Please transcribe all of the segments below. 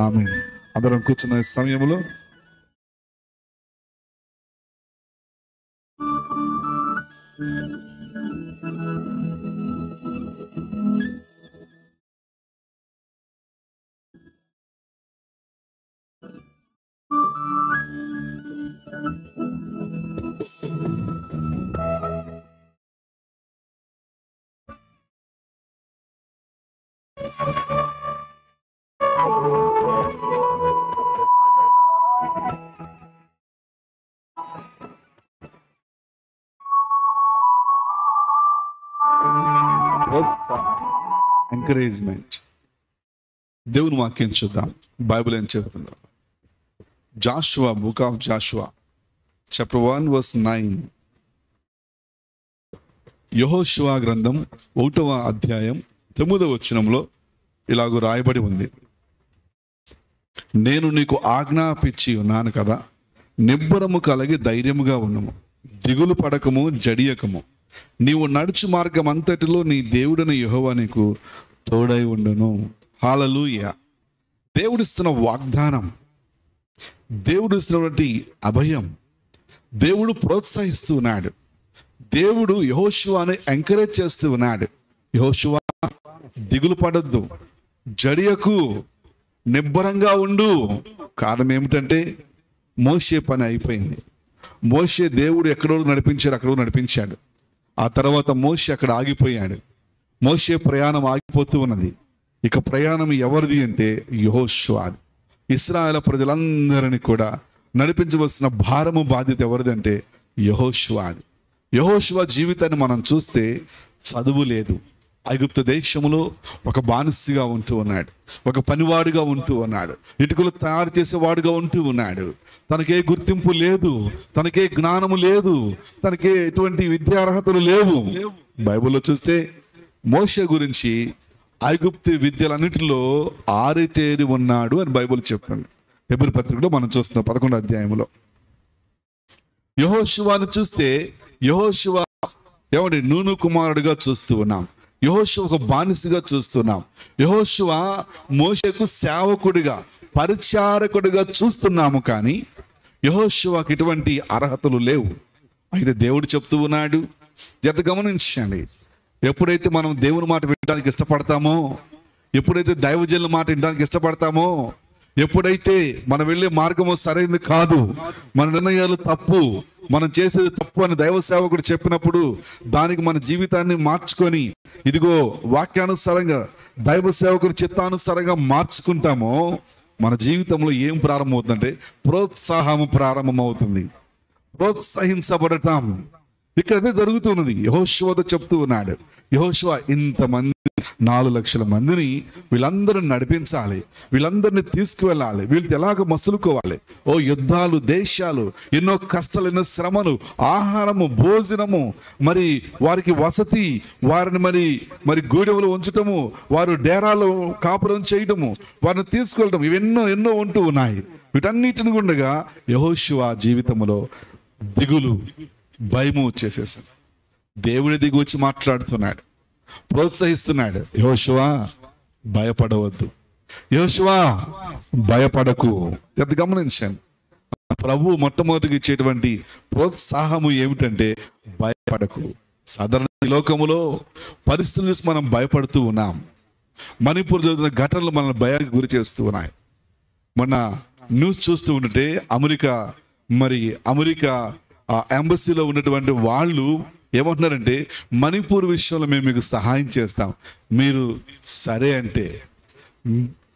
ఆమె అందరం కూర్చున్న సమయంలో Thank you. ఎంకరేజ్మెంట్ దేవుని వాక్యం చూద్దాం. బైబిల్ ఏం చెప్తుందో. Joshua book of Joshua chapter one verse nine. యహోశివా గ్రంథం ఒకటవ అధ్యాయం తొమ్మిదవ వచనంలో ఇలాగూ రాయబడి ఉంది. నేను నీకు ఆజ్ఞాపించి ఉన్నాను కదా నిబ్బరము కలిగి ధైర్యముగా ఉన్నము దిగులు పడకము జడియకము. నీవు నడుచు మార్గం అంతటిలో నీ దేవుడని యహోవా నీకు తోడై ఉండును. హాలలుయ దేవుడిస్తున్న వాగ్దానం దేవుడిస్తున్నటువంటి అభయం దేవుడు ప్రోత్సహిస్తూ ఉన్నాడు. దేవుడు యహోశివాని ఎంకరేజ్ చేస్తూ ఉన్నాడు. యహోశివా దిగులు పడద్దు. జడియకు నిబ్బరంగా ఉండు. కారణం ఏమిటంటే మోసే పని అయిపోయింది. మోసే దేవుడు ఎక్కడో నడిపించాడు అక్కడో నడిపించాడు. ఆ తర్వాత మోసే అక్కడ ఆగిపోయాడు. మోసే ప్రయాణం ఆగిపోతూ ఉన్నది. ఇక ప్రయాణం ఎవరిది అంటే యహోశ్వాది ఇస్రాయల ప్రజలందరినీ కూడా నడిపించవలసిన భారము బాధ్యత ఎవరిదంటే యహోశ్వాది యహోష్వా. జీవితాన్ని మనం చూస్తే చదువు లేదు. ఐగుప్తు దేశంలో ఒక బానిసగా ఉంటూ ఉన్నాడు. ఒక పనివాడుగా ఉంటూ ఉన్నాడు. ఇటుకలు తయారు చేసేవాడుగా ఉంటూ ఉన్నాడు. తనకే గుర్తింపు లేదు. తనకే జ్ఞానము లేదు. తనకే ఎటువంటి విద్యార్హతలు లేవు. బైబిల్లో చూస్తే మోషే గురించి ఐగుప్తి విద్యలన్నిటిలో ఆరితేరి ఉన్నాడు అని బైబిల్ చెప్తుంది. ఎబ్రి పత్రికలో మనం చూస్తున్నాం పదకొండు అధ్యాయంలో యహోశివాను చూస్తే యహోశివ ఏమండి? నూను కుమారుడిగా చూస్తూ ఉన్నాం. యహోశివ ఒక బానిసగా చూస్తున్నాం యహోశివ మోషకు సేవకుడిగా పరిచారకుడిగా చూస్తున్నాము కానీ యహోశివకి ఇటువంటి అర్హతలు లేవు. అయితే దేవుడు చెప్తూ ఉన్నాడు. జత గమనించండి. ఎప్పుడైతే మనం దేవుని మాట వినడానికి ఇష్టపడతామో ఎప్పుడైతే దైవజనుల మాట వినడానికి ఇష్టపడతామో ఎప్పుడైతే మనం వెళ్ళే మార్గము సరైనది కాదు మన నిర్ణయాలు తప్పు మనం చేసేది తప్పు అని దైవ సేవకుడు చెప్పినప్పుడు దానికి మన జీవితాన్ని మార్చుకొని ఇదిగో వాక్యానుసారంగా దైవ సేవకుడు చిత్తానుసారంగా మార్చుకుంటామో మన జీవితంలో ఏం ప్రారంభమవుతుందంటే ప్రోత్సాహము ప్రారంభమవుతుంది. ప్రోత్సహించబడటం ఇక్కడ అదే జరుగుతున్నది. యహోశివతో చెప్తూ ఉన్నాడు. యహోశివ ఇంతమంది నాలుగు లక్షల మందిని వీళ్ళందరిని నడిపించాలి. వీళ్ళందరిని తీసుకువెళ్ళాలి. వీళ్ళతో ఎలాగ మసులుకోవాలి? ఓ యుద్ధాలు దేశాలు ఎన్నో కష్టాలు ఎన్నో శ్రమలు ఆహారము భోజనము మరి వారికి వసతి వారిని మరి మరి గూడెములు ఉంచటము వారు డేరాలు కాపురం చేయటము వారిని తీసుకెళ్ళటం ఇవెన్నో ఎన్నో ఉంటూ ఉన్నాయి. వీటన్నిటిని గుండగా యహోశివ జీవితంలో దిగులు. భయము వచ్చేసేసింది. దేవుడి దిగి వచ్చి మాట్లాడుతున్నాడు. ప్రోత్సహిస్తున్నాడు. యోశువా భయపడవద్దు. యోశువా భయపడకు. ఎంత గమనించాను. ప్రభు మొట్టమొదటికి ఇచ్చేటువంటి ప్రోత్సాహము ఏమిటంటే భయపడకు. సాధారణ లోకములో పరిస్థితులు చూసి మనం భయపడుతూ ఉన్నాం. మణిపూర్ జరుగుతున్న ఘటనలు మనల్ని భయానికి గురి చేస్తూ ఉన్నాయి. మొన్న న్యూస్ చూస్తూ ఉంటే అమెరికా మరి అమెరికా ఆ ఎంబసీలో ఉన్నటువంటి వాళ్ళు ఏమంటున్నారంటే మణిపూర్ విషయంలో మేము మీకు సహాయం చేస్తాం. మీరు సరే అంటే.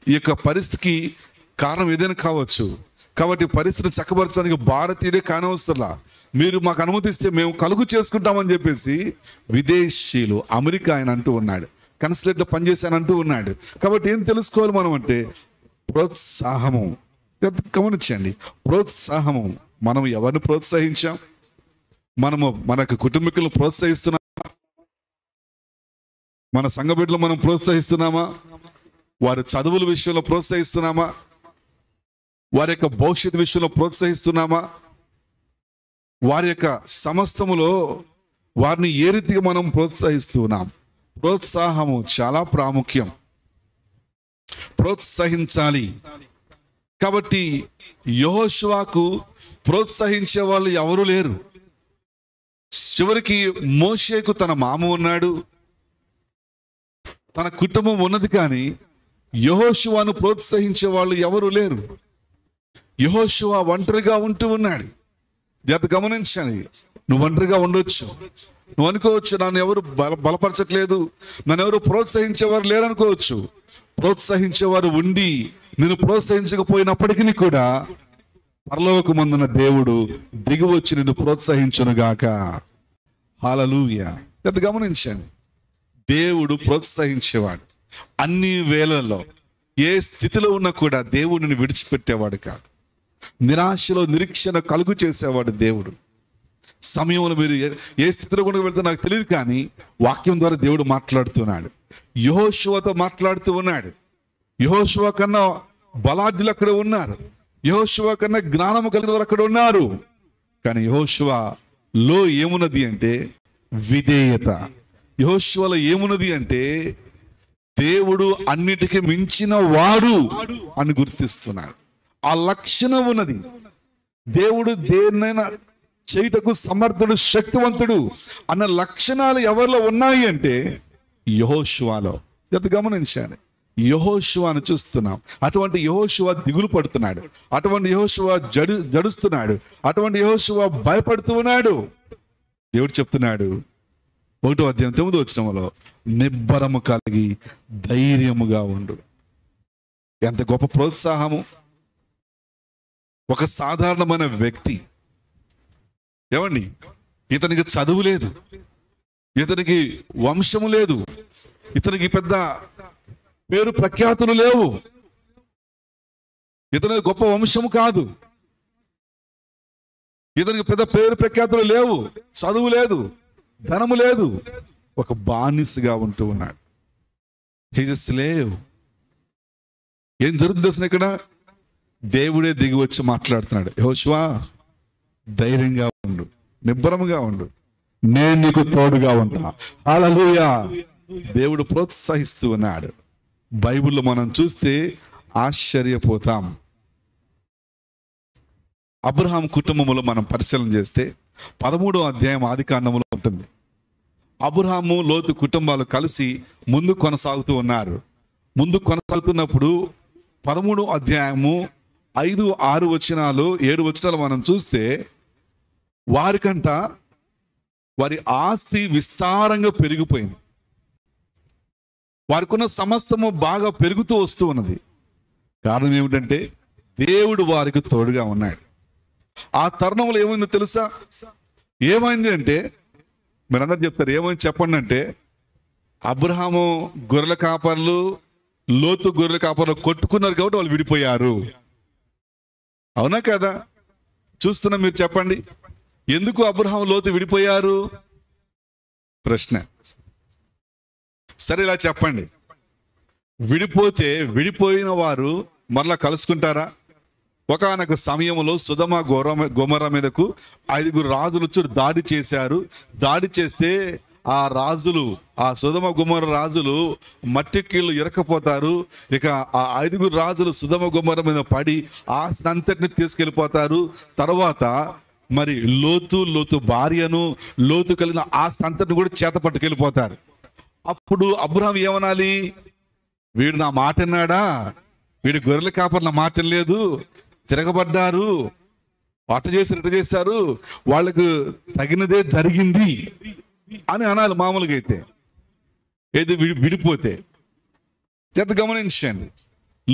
ఈ యొక్క పరిస్థితికి కారణం ఏదైనా కావచ్చు. కాబట్టి పరిస్థితిని చక్కబరచడానికి భారతీయుడే కానవసరలా. మీరు మాకు అనుమతిస్తే మేము కలుగు చేసుకుంటామని చెప్పేసి విదేశీయులు అమెరికా ఆయన అంటూ ఉన్నాడు. కన్సులేట్లో పనిచేశానంటూ ఉన్నాడు. కాబట్టి ఏం తెలుసుకోవాలి మనం అంటే ప్రోత్సాహము. గమనించండి. ప్రోత్సాహము. మనం ఎవరిని ప్రోత్సహించాం? మనము మనకు కుటుంబీకులను ప్రోత్సహిస్తున్నామా? మన సంఘ బిడ్డలు మనం ప్రోత్సహిస్తున్నామా? వారి చదువుల విషయంలో ప్రోత్సహిస్తున్నామా? వారి యొక్క భవిష్యత్తు విషయంలో ప్రోత్సహిస్తున్నామా? వారి యొక్క సమస్తములో వారిని ఏ రీతిగా మనం ప్రోత్సహిస్తున్నాం? ప్రోత్సాహము చాలా ప్రాముఖ్యం. ప్రోత్సహించాలి. కాబట్టి యహోశువాకు ప్రోత్సహించే వాళ్ళు ఎవరూ లేరు. చివరికి మోషేకు తన మామ ఉన్నాడు. తన కుటుంబం ఉన్నది కానీ యహోశివాను ప్రోత్సహించే వాళ్ళు ఎవరు లేరు. యహోశివ ఒంటరిగా ఉంటూ ఉన్నాడు. జత గమనించాలి నువ్వు ఒంటరిగా ఉండొచ్చు. నువ్వు అనుకోవచ్చు నన్ను ఎవరు బల బలపరచట్లేదు. నన్ను ఎవరు ప్రోత్సహించేవారు లేరనుకోవచ్చు. ప్రోత్సహించేవారు ఉండి నేను ప్రోత్సహించకపోయినప్పటికీ కూడా పరలోకమందున దేవుడు దిగి వచ్చి నిన్ను ప్రోత్సహించునుగాక. హాలలూయ అది గమనించండి. దేవుడు ప్రోత్సహించేవాడు. అన్ని వేళల్లో ఏ స్థితిలో ఉన్నా కూడా దేవుడిని విడిచిపెట్టేవాడు కాదు. నిరాశలో నిరీక్షణ కలుగు చేసేవాడు దేవుడు. సమయంలో మీరు ఏ- ఏ స్థితిలో కూడా వెళ్తే నాకు తెలియదు కానీ వాక్యం ద్వారా దేవుడు మాట్లాడుతున్నాడు. యహోశివతో మాట్లాడుతూ ఉన్నాడు. యహోశివ కన్నా బలాఢ్యులు అక్కడ ఉన్నారు. యహోశివ కన్నా జ్ఞానము కలిగిన వారు అక్కడ ఉన్నారు. కానీ యహోశివ లో ఏమున్నది అంటే విధేయత. యహోశివలో ఏమున్నది అంటే దేవుడు అన్నిటికీ మించిన వాడు అని గుర్తిస్తున్నాడు. ఆ లక్షణం ఉన్నది. దేవుడు దేన్నైనా చేయుటకు సమర్థుడు శక్తివంతుడు అన్న లక్షణాలు ఎవరిలో ఉన్నాయి అంటే యహోశివాలో గత గమనించాలి? యహోశివాను చూస్తున్నాం. అటువంటి యహోశివ దిగులు పడుతున్నాడు. అటువంటి యహోశివ జడు జడుస్తున్నాడు. అటువంటి యహోశివ భయపడుతూ ఉన్నాడు. దేవుడు చెప్తున్నాడు. ఒకటో అధ్యాయం తొమ్మిది వచ్చినంలో నిబ్బరము కలిగి ధైర్యముగా ఉండు. ఎంత గొప్ప ప్రోత్సాహము. ఒక సాధారణమైన వ్యక్తి. ఏమండి? ఇతనికి చదువు లేదు. ఇతనికి వంశము లేదు. ఇతనికి పెద్ద పేరు ప్రఖ్యాతులు లేవు. ఇతనికి గొప్ప వంశము కాదు. ఇతనికి పెద్ద పేరు ప్రఖ్యాతులు లేవు. చదువు లేదు. ధనము లేదు. ఒక బానిసగా ఉంటూ ఉన్నాడు. హీజ్ ఎ స్లేవ్ ఏం జరుగుతుంది అసలు ఇక్కడ? దేవుడే దిగి వచ్చి మాట్లాడుతున్నాడు. యెహోషువా ధైర్యంగా ఉండు. నిబ్బరముగా ఉండు. నేను నీకు తోడుగా ఉంటా. హల్లెలూయా దేవుడు ప్రోత్సహిస్తూ ఉన్నాడు. బైబిల్లో మనం చూస్తే ఆశ్చర్యపోతాం. అబ్రహాం కుటుంబములో మనం పరిశీలన చేస్తే పదమూడో అధ్యాయం ఆదికాండములో ఉంటుంది. అబ్రహాము లోతు కుటుంబాలు కలిసి ముందు కొనసాగుతూ ఉన్నారు. ముందు కొనసాగుతున్నప్పుడు పదమూడు అధ్యాయము ఐదు ఆరు వచనాలు ఏడు వచనాలు మనం చూస్తే వారికంట వారి ఆస్తి విస్తారంగా పెరిగిపోయింది. వారికున్న సమస్తము బాగా పెరుగుతూ వస్తూ ఉన్నది. కారణం ఏమిటంటే దేవుడు వారికి తోడుగా ఉన్నాడు. ఆ తరుణంలో ఏమైందో తెలుసా? ఏమైంది అంటే మీరందరూ చెప్తారు ఏమైంది చెప్పండి అంటే అబ్రహాము గొర్రెల కాపర్లు లోతు గొర్రెల కాపర్లు కొట్టుకున్నారు కాబట్టి వాళ్ళు విడిపోయారు. అవునా కదా? చూస్తున్నా మీరు చెప్పండి. ఎందుకు అబ్రహాం లోతు విడిపోయారు? ప్రశ్న. సరే ఇలా చెప్పండి. విడిపోతే విడిపోయిన వారు మరలా కలుసుకుంటారా? ఒకనొక సమయంలో సుధమ గోర గోమర మీదకు ఐదుగురు రాజులు వచ్చి దాడి చేశారు. దాడి చేస్తే ఆ రాజులు ఆ సుధమ గుమ్మర రాజులు మట్టి కీళ్ళు ఇరకపోతారు ఇక ఆ ఐదుగురు రాజులు సుధమ గుమ్మర మీద పడి ఆ అంతటిని తీసుకెళ్ళిపోతారు. తర్వాత మరి లోతు లోతు భార్యను లోతు కలిగిన ఆ అంతటిని కూడా చేత పట్టుకెళ్ళిపోతారు. అప్పుడు అబ్రహం ఏమనాలి? వీడు నా మాట విన్నాడా? వీడు గొర్రెల కాపర్ల మాట లేదు తిరగబడ్డారు. అట్ట చేసి ఇట్ట చేశారు. వాళ్ళకు తగినదే జరిగింది అని అనాలి మామూలుగా అయితే. ఏది విడి విడిపోతే. చేత గమనించండి.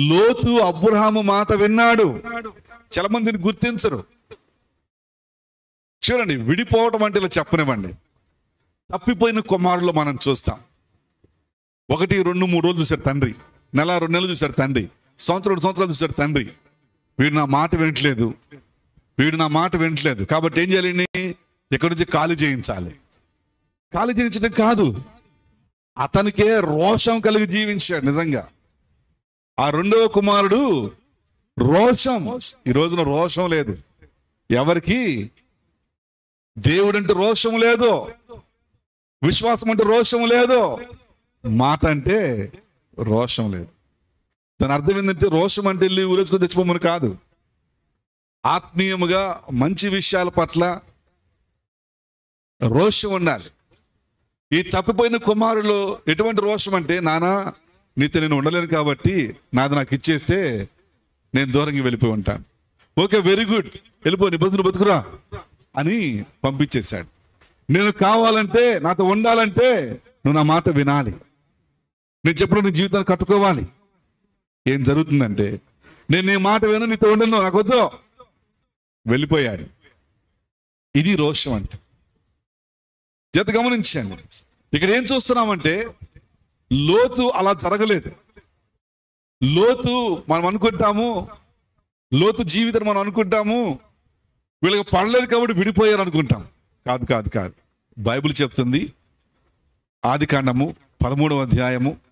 లోతు అబ్రహాము మాట విన్నాడు. చాలా మందిని గుర్తించరు. చూడండి విడిపోవటం అంటే ఇలా చెప్పనివ్వండి. తప్పిపోయిన కుమారులు మనం చూస్తాం. ఒకటి రెండు మూడు రోజులు చూశారు తండ్రి. నెల రెండు నెలలు చూశారు తండ్రి. సంవత్సరం రెండు సంవత్సరాలు చూశారు తండ్రి. వీడు నా మాట వినట్లేదు. వీడు నా మాట వినట్లేదు. కాబట్టి ఏం చేయాలండి ఇక్కడి నుంచి ఖాళీ చేయించాలి. ఖాళీ చేయించడం కాదు. అతనికే రోషం కలిగి జీవించాడు నిజంగా. ఆ రెండవ కుమారుడు రోషం. ఈ రోజున రోషం లేదు. ఎవరికి? దేవుడంటే రోషం లేదు. విశ్వాసం అంటే రోషం లేదు. మాట అంటే రోషం లేదు. దాని అర్థం ఏంటంటే రోషం అంటే వెళ్ళి ఊరేసుకొని తెచ్చిపోమని కాదు. ఆత్మీయముగా మంచి విషయాల పట్ల రోషం ఉండాలి. ఈ తప్పిపోయిన కుమారులు ఎటువంటి రోషం అంటే నానా నీతో నేను ఉండలేను కాబట్టి నాది నాకు ఇచ్చేస్తే నేను దూరంగా వెళ్ళిపోయి ఉంటాను. Okay very good. వెళ్ళిపో నీ బతుకురా అని పంపించేశాడు. నేను కావాలంటే నాతో ఉండాలంటే నువ్వు నా మాట వినాలి. నేను చెప్పిన నీ జీవితాన్ని కట్టుకోవాలి. ఏం జరుగుతుందంటే నేను నీ మాట విను నీతో ఉండను నాకొద్దు వెళ్ళిపోయాడు. ఇది రోషం అంటే. జత గమనించండి. ఇక్కడ ఏం చూస్తున్నామంటే లోతు అలా జరగలేదు. లోతు మనం అనుకుంటాము లోతు జీవితం మనం అనుకుంటాము వీళ్ళకి పడలేదు కాబట్టి విడిపోయారు అనుకుంటాం. కాదు కాదు కాదు. బైబిల్ చెప్తుంది ఆది కాండము పదమూడవ అధ్యాయము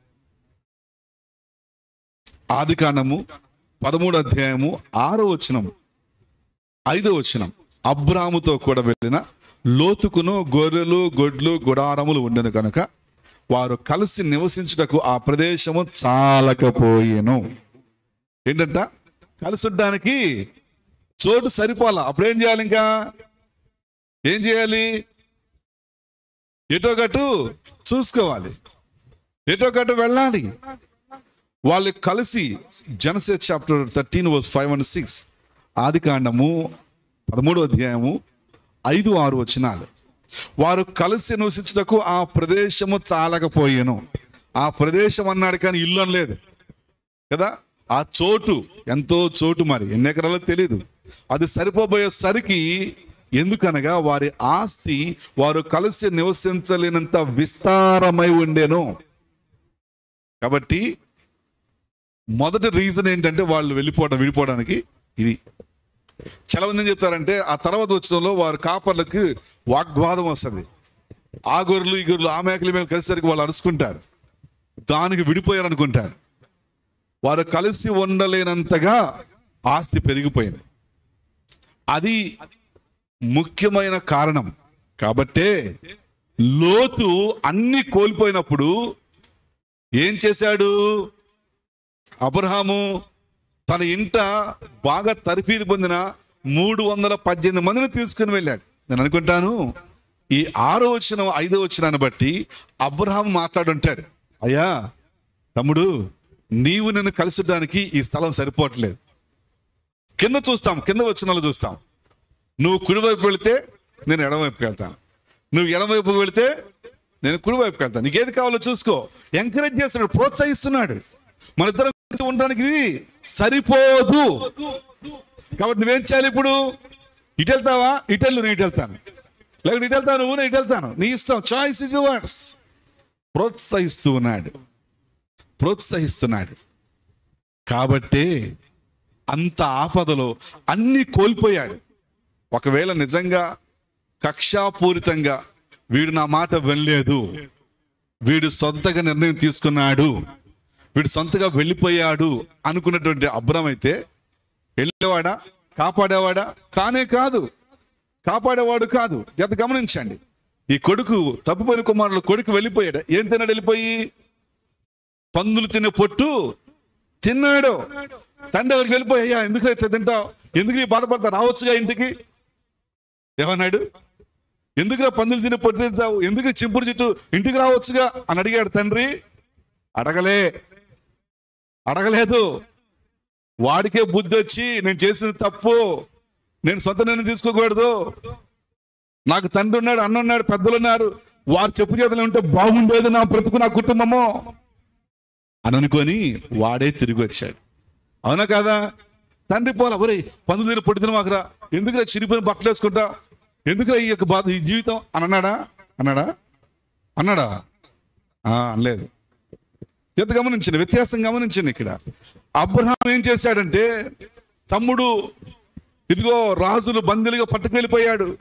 ఆది కాండము పదమూడు అధ్యాయము ఆరో వచనం ఐదో వచనం. అబ్రాముతో కూడా వెళ్ళిన లోతుకును గొర్రెలు గొడ్లు గుడారములు ఉండను కనుక వారు కలిసి నివసించుటకు ఆ ప్రదేశము చాలకపోయేను. ఏంటంట? కలిసి ఉండడానికి చోటు సరిపోలా అప్పుడేం చేయాలి ఇంకా? ఏం చేయాలి? ఎటో గటు చూసుకోవాలి. ఎటో గటు వెళ్ళాలి. వాళ్ళు కలిసి Genesis chapter thirteen verse five and six ఆది కాండము పదమూడో అధ్యాయము ఐదు ఆరు వచనాలు. వారు కలిసి నివసించుటకు ఆ ప్రదేశము చాలకపోయాను. ఆ ప్రదేశం అన్నాడు కానీ ఇల్లు అనలేదు కదా? ఆ చోటు ఎంతో చోటు మరి. ఎన్ని ఎకరాలో తెలియదు అది సరిపోబోయేసరికి ఎందుకనగా వారి ఆస్తి వారు కలిసి నివసించలేనంత విస్తారమై ఉండేను. కాబట్టి మొదటి రీజన్ ఏంటంటే వాళ్ళు వెళ్ళిపోవడం విడిపోవడానికి ఇది. చాలా మంది ఏం చెప్తారంటే ఆ తర్వాత వచ్చడంలో వారు కాపర్లకు వాగ్వాదం వస్తుంది. ఆ గొర్రెలు ఈ గొర్రెలు ఆ మేకలు మేము కలిసేసరికి వాళ్ళు అరుచుకుంటారు. దానికి విడిపోయారు అనుకుంటారు వారు కలిసి ఉండలేనంతగా ఆస్తి పెరిగిపోయింది. అది ముఖ్యమైన కారణం. కాబట్టే లోతు అన్ని కోల్పోయినప్పుడు ఏం చేశాడు? అబ్రహాము తన ఇంట బాగా తరఫీదు పొందిన మూడు వందల పద్దెనిమిది మందిని తీసుకుని వెళ్ళాడు. నేను అనుకుంటాను ఈ ఆరో వచ్చిన ఐదో వచ్చినాన్ని బట్టి అబ్రహాం మాట్లాడుంటాడు అయ్యా తమ్ముడు నీవు నన్ను కలిసడానికి ఈ స్థలం సరిపోవట్లేదు. కింద చూస్తాం కింద వచ్చిన చూస్తాం. నువ్వు కుడివైపు వెళితే నేను ఎడమవైపుకి వెళ్తాను. నువ్వు ఎడమవైపుకి వెళితే నేను కుడివైపుకి వెళ్తాను. నీకేది కావాలో చూసుకో. ఎంకరేజ్ చేస్తున్నాడు ప్రోత్సహిస్తున్నాడు. మన ఇద్దరం ఉండడానికి ఇది సరిపోదు. కాబట్టి నువ్వేం చేయాలి ఇప్పుడు? ఇటు వెళ్తావా? ఇటు వెళ్ళు నేను ఇటు వెళ్తాను. లేకపోతే ఇటు వెళ్తాను నువ్వు నేను ఇటు వెళ్తాను. నీ ఇష్టం. చాయిస్ ఇస్ వర్డ్స్ ప్రోత్సహిస్తూ ఉన్నాడు ప్రోత్సహిస్తున్నాడు. కాబట్టి అంత ఆపదలో అన్ని కోల్పోయాడు. ఒకవేళ నిజంగా కక్షాపూరితంగా వీడు నా మాట వినలేదు వీడు సొంతగా నిర్ణయం తీసుకున్నాడు వీడు సొంతగా వెళ్ళిపోయాడు అనుకున్నటువంటి అబ్రం అయితే వెళ్ళేవాడా? కాపాడేవాడా? కానే కాదు. కాపాడేవాడు కాదు. జత గమనించండి. ఈ కొడుకు తప్పుపోయిన కుమారుడు కొడుకు వెళ్ళిపోయాడు. ఏం తిన్నాడు వెళ్ళిపోయి? పందులు తినే పొట్టు తిన్నాడు. తండ్రి ఎవరికి వెళ్ళిపోయా ఎందుకు అయితే తింటావు? ఎందుకు నీ బాధపడతా రావచ్చుగా ఇంటికి. ఏమన్నాడు? ఎందుకురా పందులు తినే పొట్టు తింటావు? ఎందుకు చింపురు చుట్టూ ఇంటికి రావచ్చుగా? అని అడిగాడు తండ్రి. అడగలే. అడగలేదు. వాడికే బుద్ధి వచ్చి నేను చేసిన తప్పు నేను సొంత నిర్ణయం తీసుకోకూడదు. నాకు తండ్రి ఉన్నాడు అన్న ఉన్నాడు పెద్దలు ఉన్నారు. వారు చెప్పు చేతులు ఉంటే బాగుండేది నా బ్రతుకు నా కుటుంబము. అని అనుకొని వాడే తిరిగి వచ్చాడు. అవునా కాదా? తండ్రి పోలా ఒరే పందులు తిరిగి పొట్టి మాకురా ఎందుకురా చిరిపోయిన బట్టలు వేసుకుంటా? ఎందుకురా ఈ యొక్క బాధ ఈ జీవితం? అని అన్నాడా? అన్నాడా? అన్నాడా? అనలేదు. ఎంత గమనించండి వ్యత్యాసం గమనించండి ఇక్కడ. అబ్రహాం ఏం చేశాడంటే తమ్ముడు ఇదిగో రాజులు బందీలుగా పట్టుకెళ్ళిపోయాడు.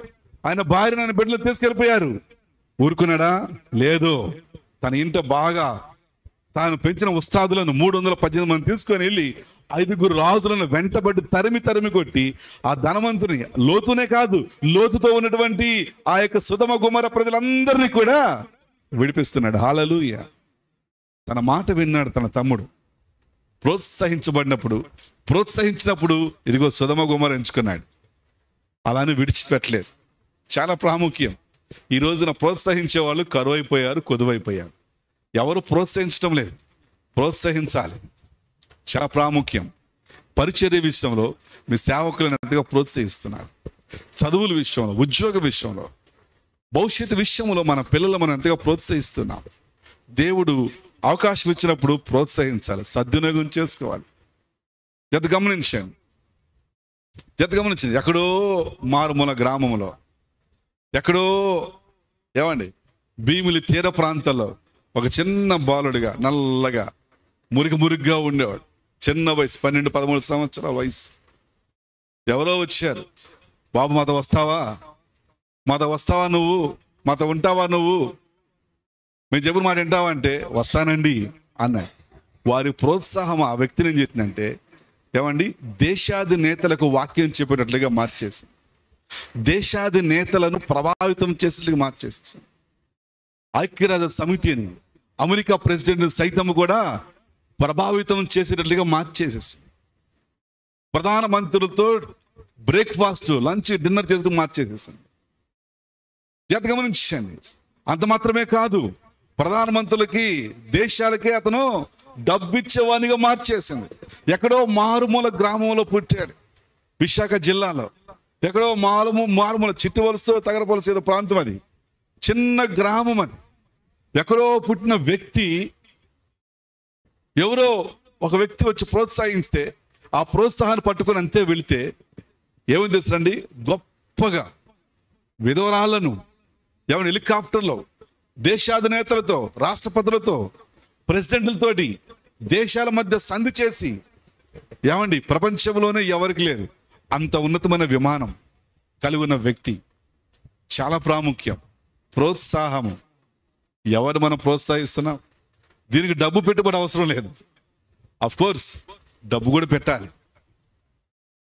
ఆయన భార్య ఆయన బిడ్డలు తీసుకెళ్ళిపోయారు. ఊరుకున్నాడా? లేదు. తన ఇంట బాగా తాను పెంచిన ఉస్తాదులను మూడు వందల పద్దెనిమిది మంది తీసుకొని వెళ్ళి ఐదుగురు రాజులను వెంటబడి తరిమి తరిమి కొట్టి ఆ ధనవంతుని లోతునే కాదు లోతుతో ఉన్నటువంటి ఆ యొక్క సుధమ గుమర ప్రజలందరినీ కూడా విడిపిస్తున్నాడు. హాలలుయ. తన మాట విన్నాడు తన తమ్ముడు. ప్రోత్సహించబడినప్పుడు ప్రోత్సహించినప్పుడు ఇదిగో సుధమ గుమర ఎంచుకున్నాడు. అలానే విడిచిపెట్టలేదు. చాలా ప్రాముఖ్యం. ఈ రోజున ప్రోత్సహించే వాళ్ళు కరువు అయిపోయారు కొదువైపోయారు. ఎవరు ప్రోత్సహించడం లేదు. ప్రోత్సహించాలి. చాలా ప్రాముఖ్యం. పరిచర్య విషయంలో మీ సేవకులను ఎంతగా ప్రోత్సహిస్తున్నారు. చదువుల విషయంలో ఉద్యోగ విషయంలో భవిష్యత్తు విషయంలో మన పిల్లలు మనం ఎంతగా ప్రోత్సహిస్తున్నాం. దేవుడు అవకాశం ఇచ్చినప్పుడు ప్రోత్సహించాలి. సద్వినియోగం చేసుకోవాలి. జత గమనించాను జత గమనించింది. ఎక్కడో మారుమూల గ్రామంలో ఎక్కడో ఏమండి భీములి తీర ప్రాంతంలో ఒక చిన్న బాలుడిగా నల్లగా మురికి మురిగ్గా ఉండేవాడు. చిన్న వయసు పన్నెండు పదమూడు సంవత్సరాల వయసు. ఎవరో వచ్చారు. బాబు మాతో వస్తావా? మాతో వస్తావా నువ్వు? మాతో ఉంటావా నువ్వు? మేము చెప్పిన మాట వింటావా వస్తానండి అన్నాడు. వారి ప్రోత్సాహం ఆ వ్యక్తిని ఏం చేసిందంటే ఏమండి దేశాది నేతలకు వాక్యం చెప్పేటట్లుగా మార్చేసి దేశాది నేతలను ప్రభావితం చేసేట్లుగా మార్చేసి ఐక్యరాజ్య సమితి అని అమెరికా ప్రెసిడెంట్ సైతం కూడా ప్రభావితం చేసేటట్లుగా మార్చేసేసి ప్రధాన మంత్రులతో బ్రేక్ఫాస్ట్ లంచ్ డిన్నర్ చేసి మార్చేసేసింది. జాత గమనించండి. అంత మాత్రమే కాదు ప్రధానమంత్రులకి దేశాలకే అతను డబ్బిచ్చేవానిగా మార్చేసింది. ఎక్కడో మారుమూల గ్రామంలో పుట్టాడు విశాఖ జిల్లాలో. ఎక్కడో మారుము మారుమూల చిట్టువలస తగరపలస ఏదో ప్రాంతం అది. చిన్న గ్రామం అది. ఎక్కడో పుట్టిన వ్యక్తి ఎవరో ఒక వ్యక్తి వచ్చి ప్రోత్సహిస్తే ఆ ప్రోత్సాహాన్ని పట్టుకొని అంతే వెళితే ఏమని తెలుసండి గొప్పగా. విధవరాలను ఏమైనా హెలికాప్టర్లో దేశాధినేతలతో రాష్ట్రపతులతో ప్రెసిడెంట్లతోటి దేశాల మధ్య సంధి చేసి ఏమండి ప్రపంచంలోనే ఎవరికి లేదు. అంత ఉన్నతమైన విమానం కలిగి ఉన్న వ్యక్తి చాలా ప్రాముఖ్యం ప్రోత్సాహము. ఎవరు మనం ప్రోత్సహిస్తున్నాం? దీనికి డబ్బు పెట్టుబడి అవసరం లేదు. అఫ్ కోర్స్ డబ్బు కూడా పెట్టాలి.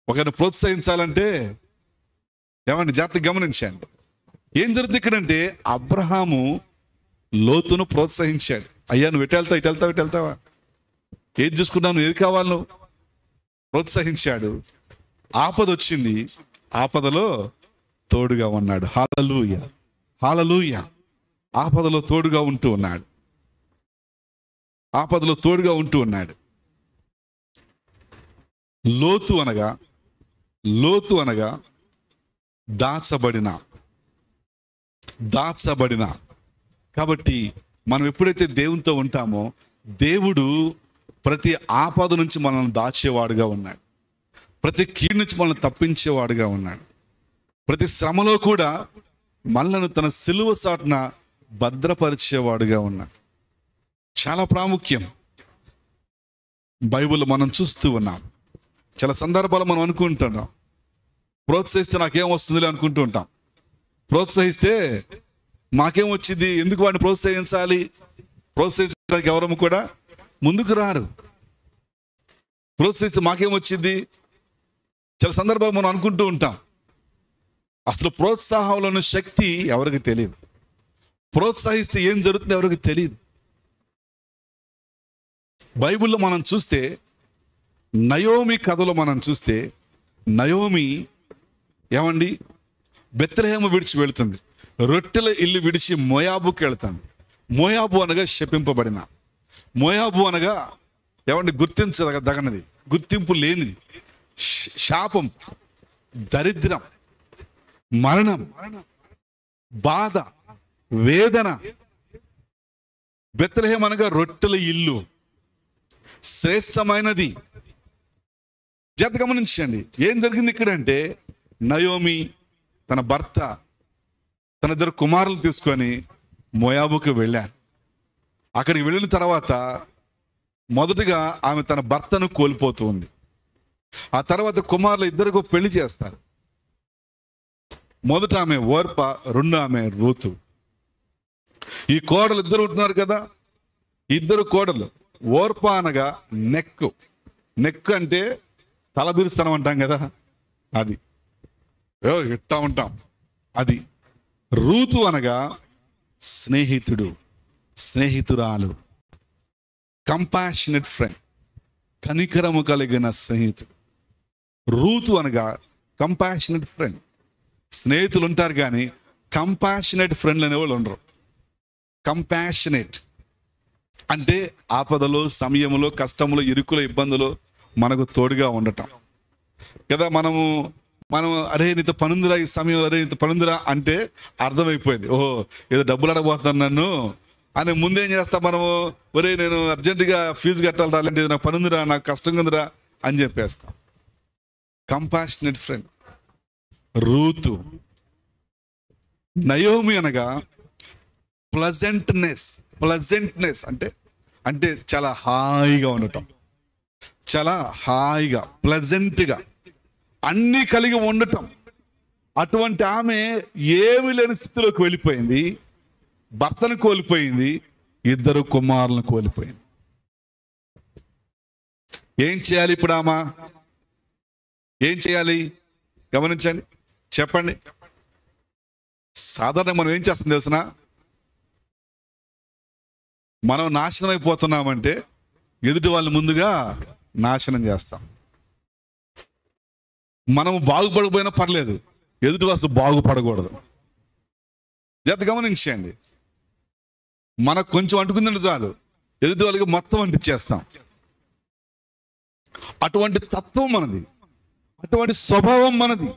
ఒకరిని ప్రోత్సహించాలంటే ఏమండి జాగ్రత్త గమనించండి. ఏం జరుగుతుంది ఇక్కడంటే అబ్రహాము లోతును ప్రోత్సహించాడు. అయ్యా నువ్వు ఎటు వెళ్తావు ఇటు వెళ్తావు ఇటు వెళ్తావా? ఏది చూసుకున్నావు ఏది కావాలి నువ్వు ప్రోత్సహించాడు. ఆపద వచ్చింది. ఆపదలో తోడుగా ఉన్నాడు. హాలలూయ. హాలలూయ. ఆపదలో తోడుగా ఉంటూ ఉన్నాడు. ఆపదలో తోడుగా ఉంటూ ఉన్నాడు. లోతు అనగా లోతు అనగా దాచబడిన దాచబడిన కాబట్టి మనం ఎప్పుడైతే దేవునితో ఉంటామో దేవుడు ప్రతి ఆపద నుంచి మనల్ని దాచేవాడుగా ఉన్నాడు. ప్రతి కీడు నుంచి మనల్ని తప్పించేవాడుగా ఉన్నాడు. ప్రతి శ్రమలో కూడా మనలను తన సిలువ సాటున భద్రపరిచేవాడుగా ఉన్నాడు. చాలా ప్రాముఖ్యం. బైబుల్ మనం చూస్తూ ఉన్నాం. చాలా సందర్భాలు మనం అనుకుంటున్నాం ప్రోత్సహిస్తే నాకేం వస్తుందిలే అనుకుంటూ ఉంటాం. ప్రోత్సహిస్తే మాకేం వచ్చింది? ఎందుకు వాడిని ప్రోత్సహించాలి? ప్రోత్సహించడానికి ఎవరము కూడా ముందుకు రారు. ప్రోత్సహిస్తే మాకేం వచ్చింది? చాలా సందర్భాలు మనం అనుకుంటూ ఉంటాం. అసలు ప్రోత్సాహంలోని శక్తి ఎవరికి తెలియదు. ప్రోత్సహిస్తే ఏం జరుగుతుంది ఎవరికి తెలియదు. బైబిల్లో మనం చూస్తే నయోమి కథలో మనం చూస్తే నయోమి ఏమండి? బెత్తలహేమ విడిచి వెళుతుంది. రొట్టెల ఇల్లు విడిచి మోయాబుకి వెళ్తాను మోయాబు అనగా శపింపబడిన. మోయాబు అనగా ఎవరిని గుర్తించదగనది గుర్తింపు లేనిది. శ- శాపం దరిద్రం మరణం బాధ వేదన. బెత్తలహేం అనగా రొట్టెల ఇల్లు. శ్రేష్టమైనది. జాత గమనించండి ఏం జరిగింది ఇక్కడ అంటే నయోమి తన భర్త తన ఇద్దరు కుమారులు తీసుకొని మోయాబుకు వెళ్ళాను అక్కడికి వెళ్ళిన తర్వాత మొదటగా ఆమె తన భర్తను కోల్పోతూ ఉంది. ఆ తర్వాత కుమారులు ఇద్దరికి పెళ్ళి చేస్తారు. మొదట ఆమె ఓర్ప రెండు ఆమె రూతు. ఈ కోడలు ఇద్దరు ఉంటున్నారు కదా? ఇద్దరు కోడలు. ఓర్ప అనగా నెక్కు. నెక్ అంటే తలబిరుస్తనం అంటాం కదా? అది. ఇట్టా ఉంటాం. అది. రూతు అనగా స్నేహితుడు స్నేహితురాలు కంపాషనెట్ ఫ్రెండ్ కనికరము కలిగిన స్నేహితుడు. రూతు అనగా కంపాషనెట్ ఫ్రెండ్ స్నేహితులు ఉంటారు కానీ కంపాషనెట్ ఫ్రెండ్లు అనేవాళ్ళు ఉండరు. కంపాషనెట్ అంటే ఆపదలో సమయంలో కష్టములు ఇరుకుల ఇబ్బందులు మనకు తోడుగా ఉండటం. కదా మనము మనం అరే నీతో పనుందిరా ఈ సమయంలో అరే నీతో పనుందిరా అంటే అర్థమైపోయింది. ఓహో ఏదో డబ్బులు అడగబోతున్నాను నన్ను. అని ముందేం చేస్తా మనము? ఒరే నేను అర్జెంటుగా ఫీజు కట్టాలి అలాంటి నాకు పనుందిరా నాకు కష్టంగా ఉందిరా అని చెప్పేస్తాం. Compassionate friend Ruth. నయోమి అనగా ప్లజెంట్నెస్ ప్లజెంట్నెస్ అంటే అంటే చాలా హాయిగా ఉండటం. చాలా హాయిగా ప్లజెంట్గా అన్నీ కలిగి ఉండటం. అటువంటి ఆమె ఏమి లేని స్థితిలోకి వెళ్ళిపోయింది. భర్తను కోల్పోయింది. ఇద్దరు కుమారులను కోల్పోయింది. ఏం చేయాలి ఇప్పుడు ఆమె? ఏం చేయాలి? గమనించండి. చెప్పండి. సాధారణ మనం ఏం చేస్తాం తెలిసిన? మనం నాశనం అయిపోతున్నామంటే ఎదుటి వాళ్ళు ముందుగా నాశనం చేస్తాం. మనం బాగుపడకపోయినా పర్లేదు. ఎదుటి వాళ్ళు బాగుపడకూడదు. జాగ్రత్త గమనించండి. మనకు కొంచెం అంటుకుందండి చాలు. ఎదుటి వాళ్ళకి మొత్తం అంటిచ్చేస్తాం. అటువంటి తత్వం మనది. అటువంటి స్వభావం మనది.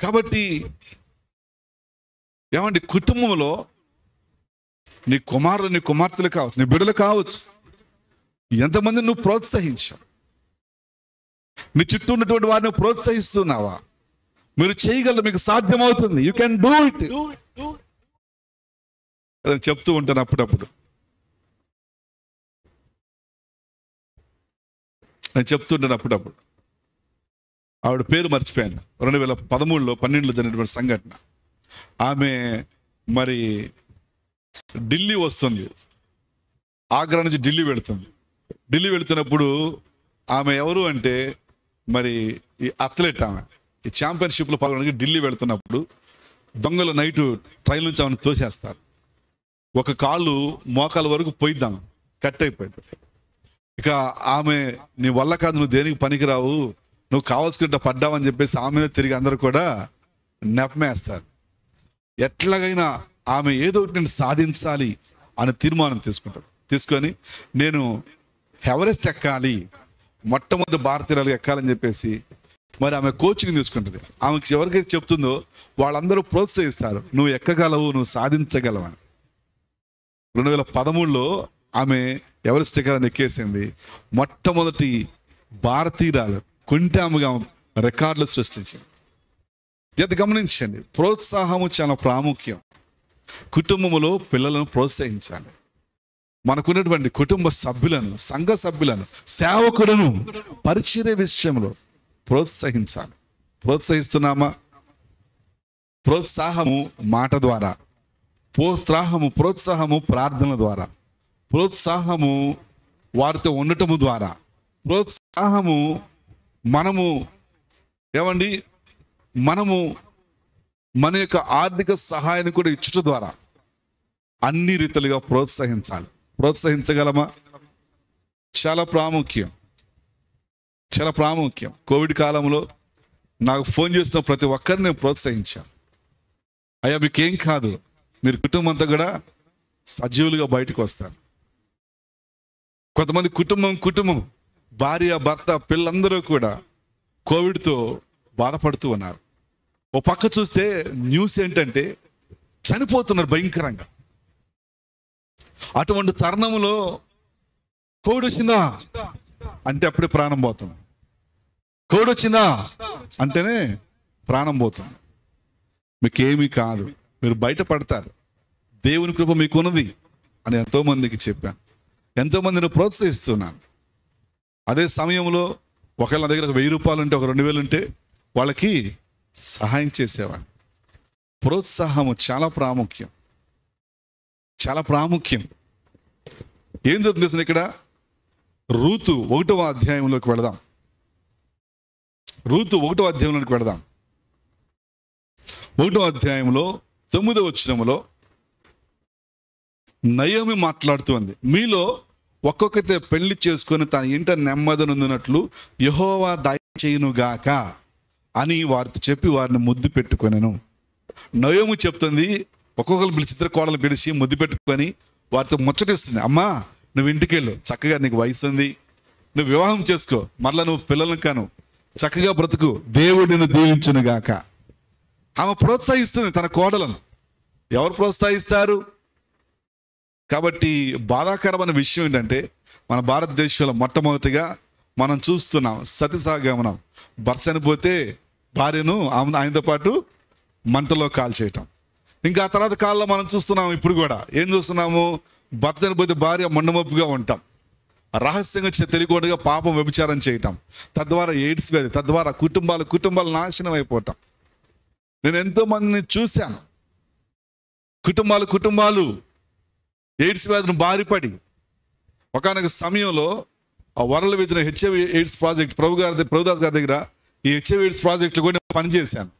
కాబట్టి ఏమండి కుటుంబంలో నీ కుమారులు నీ కుమార్తెలు కావచ్చు నీ బిడ్డలు కావచ్చు ఎంతమంది నువ్వు ప్రోత్సహించావు? నీ చుట్టూ ఉన్నటువంటి వారిని ప్రోత్సహిస్తున్నావా? మీరు చేయగలరు మీకు సాధ్యమవుతుంది. యూ కెన్ డూ ఇట్ చెప్తూ ఉంటాను అప్పుడప్పుడు. నేను చెప్తుంటాను అప్పుడప్పుడు. ఆవిడ పేరు మర్చిపోయాను. రెండు వేల పదమూడులో పన్నెండులో జరిగినటువంటి సంఘటన. ఆమె మరి ఢిల్లీ వస్తుంది. ఆగ్రా నుంచి ఢిల్లీ వెళుతుంది. ఢిల్లీ వెళుతున్నప్పుడు ఆమె ఎవరు అంటే మరి ఈ అథ్లెట్ ఆమె. ఈ ఛాంపియన్షిప్లో పాల్గొనడానికి ఢిల్లీ వెళుతున్నప్పుడు దొంగలు నైట్ ట్రైన్ నుంచి ఆమెను తోసేస్తారు. ఒక కాళ్ళు మోకాల వరకు పోయిద్దాం. కట్ అయిపోయింది. ఇక ఆమె నీ వల్ల కాదు నువ్వు దేనికి పనికిరావు? నువ్వు కావాల్సుకుంటే పడ్డావని చెప్పేసి ఆమె మీద తిరిగి అందరూ కూడా నెపమేస్తారు. ఎట్లాగైనా ఆమె ఏదో ఒకటి నేను సాధించాలి అని తీర్మానం తీసుకుంటాడు తీసుకొని నేను ఎవరెస్ట్ ఎక్కాలి? మొట్టమొదటి భారతీయురాలు ఎక్కాలని చెప్పేసి మరి ఆమె కోచింగ్ తీసుకుంటుంది. ఆమెకి ఎవరికైతే చెప్తుందో వాళ్ళందరూ ప్రోత్సహిస్తారు. నువ్వు ఎక్కగలవు నువ్వు సాధించగలవు? అని రెండు వేల పదమూడులో ఆమె ఎవరెస్ట్ ఎక్కాలని ఎక్కేసింది. మొట్టమొదటి భారతీయురాలు కొంటాముగా రికార్డులు సృష్టించింది. ఇది గమనించండి. ప్రోత్సాహము చాలా ప్రాముఖ్యం. కుటుంబములో పిల్లలను ప్రోత్సహించాలి. మనకున్నటువంటి కుటుంబ సభ్యులను సంఘ సభ్యులను సేవకులను పరిచయ విషయంలో ప్రోత్సహించాలి. ప్రోత్సహిస్తున్నామా? ప్రోత్సాహము మాట ద్వారా ప్రోత్సాహము ప్రోత్సాహము ప్రార్థన ద్వారా ప్రోత్సాహము వారితో ఉండటము ద్వారా ప్రోత్సాహము మనము ఏమండి? మనము మన యొక్క ఆర్థిక సహాయాన్ని కూడా ఇచ్చుట ద్వారా అన్ని రీతిలుగా ప్రోత్సహించాలి. ప్రోత్సహించగలమా? చాలా ప్రాముఖ్యం. చాలా ప్రాముఖ్యం. కోవిడ్ కాలంలో నాకు ఫోన్ చేసిన ప్రతి ఒక్కరిని నేను ప్రోత్సహించాను. అయ్యా మీకేం కాదు. మీరు కుటుంబం అంతా కూడా సజీవులుగా బయటకు వస్తారు. కొంతమంది కుటుంబం కుటుంబం భార్య భర్త పిల్లలందరూ కూడా కోవిడ్తో బాధపడుతూ ఉన్నారు. ఓ పక్క చూస్తే న్యూస్ ఏంటంటే చనిపోతున్నారు భయంకరంగా. అటువంటి తరుణంలో కోవిడ్ వచ్చిందా అంటే అప్పుడే ప్రాణం పోతుంది. కోవిడ్ వచ్చిందా అంటేనే ప్రాణం పోతుంది. మీకేమీ కాదు. మీరు బయటపడతారు. దేవుని కృప మీకున్నది అని ఎంతోమందికి చెప్పాను. ఎంతోమందిని ప్రోత్సహిస్తున్నాను. అదే సమయంలో ఒకవేళ నా దగ్గర ఒక వెయ్యి రూపాయలు ఉంటే ఒక రెండు వేలు ఉంటే వాళ్ళకి సహాయం చేసేవాడు ప్రోత్సాహము చాలా ప్రాముఖ్యం. చాలా ప్రాముఖ్యం. ఏం జరుగుతుంది అసలు ఇక్కడ? రూతు ఒకటవ అధ్యాయంలోకి వెళదాం. రూతు ఒకటో అధ్యాయంలోకి వెళదాం. ఒకటో అధ్యాయంలో తొమ్మిదవ వచ్చినములో నయోమి మాట్లాడుతుంది మీలో ఒక్కొక్కతే పెళ్ళి చేసుకొని తన ఇంట నెమ్మదనుందినట్లు యహోవా దయచేయునుగాక అని వారితో చెప్పి వారిని ముద్దు పెట్టుకొనెను. నయోము చెప్తుంది ఒక్కొక్కరు పిలిచి ఇద్దరు కోడలు పిలిచి ముద్దు పెట్టుకొని వారితో ముచ్చటిస్తుంది అమ్మా నువ్వు ఇంటికి వెళ్ళు చక్కగా నీకు వయసు ఉంది. నువ్వు వివాహం చేసుకో. మరలా నువ్వు పిల్లలను కాను. చక్కగా బ్రతుకు. దేవుడు నిన్ను దీవించునుగాక. ఆమె ప్రోత్సహిస్తుంది తన కోడలను. ఎవరు ప్రోత్సహిస్తారు? కాబట్టి బాధాకరమైన విషయం ఏంటంటే మన భారతదేశంలో మొట్టమొదటిగా మనం చూస్తున్నాం సతీసాగమనం భర్త చనిపోతే భార్యను ఆమె ఆయనతో పాటు మంటలో కాల్చేయటం. ఇంకా ఆ తర్వాత కాలంలో మనం చూస్తున్నాం ఇప్పుడు కూడా. ఏం చూస్తున్నాము? భర్త చనిపోతే భార్య మొండమొప్పుగా ఉంటాం. రహస్యంగా చే- తెలియకుండా పాపం వ్యభిచారం చేయటం. తద్వారా ఎయిడ్స్ వ్యాధి తద్వారా కుటుంబాలు కుటుంబాలు నాశనం అయిపోవటం. నేను ఎంతో మందిని చూశాను. కుటుంబాలు కుటుంబాలు ఎయిడ్స్ వ్యాధిని బారిపడి. ఒకనొక సమయంలో ఆ World Vision HIV AIDS project Prabhu గారి ప్రభుదాస్ గారి దగ్గర ఈ హెచ్ఐవి ఎయిడ్స్ ప్రాజెక్టులు కూడా పనిచేశాను.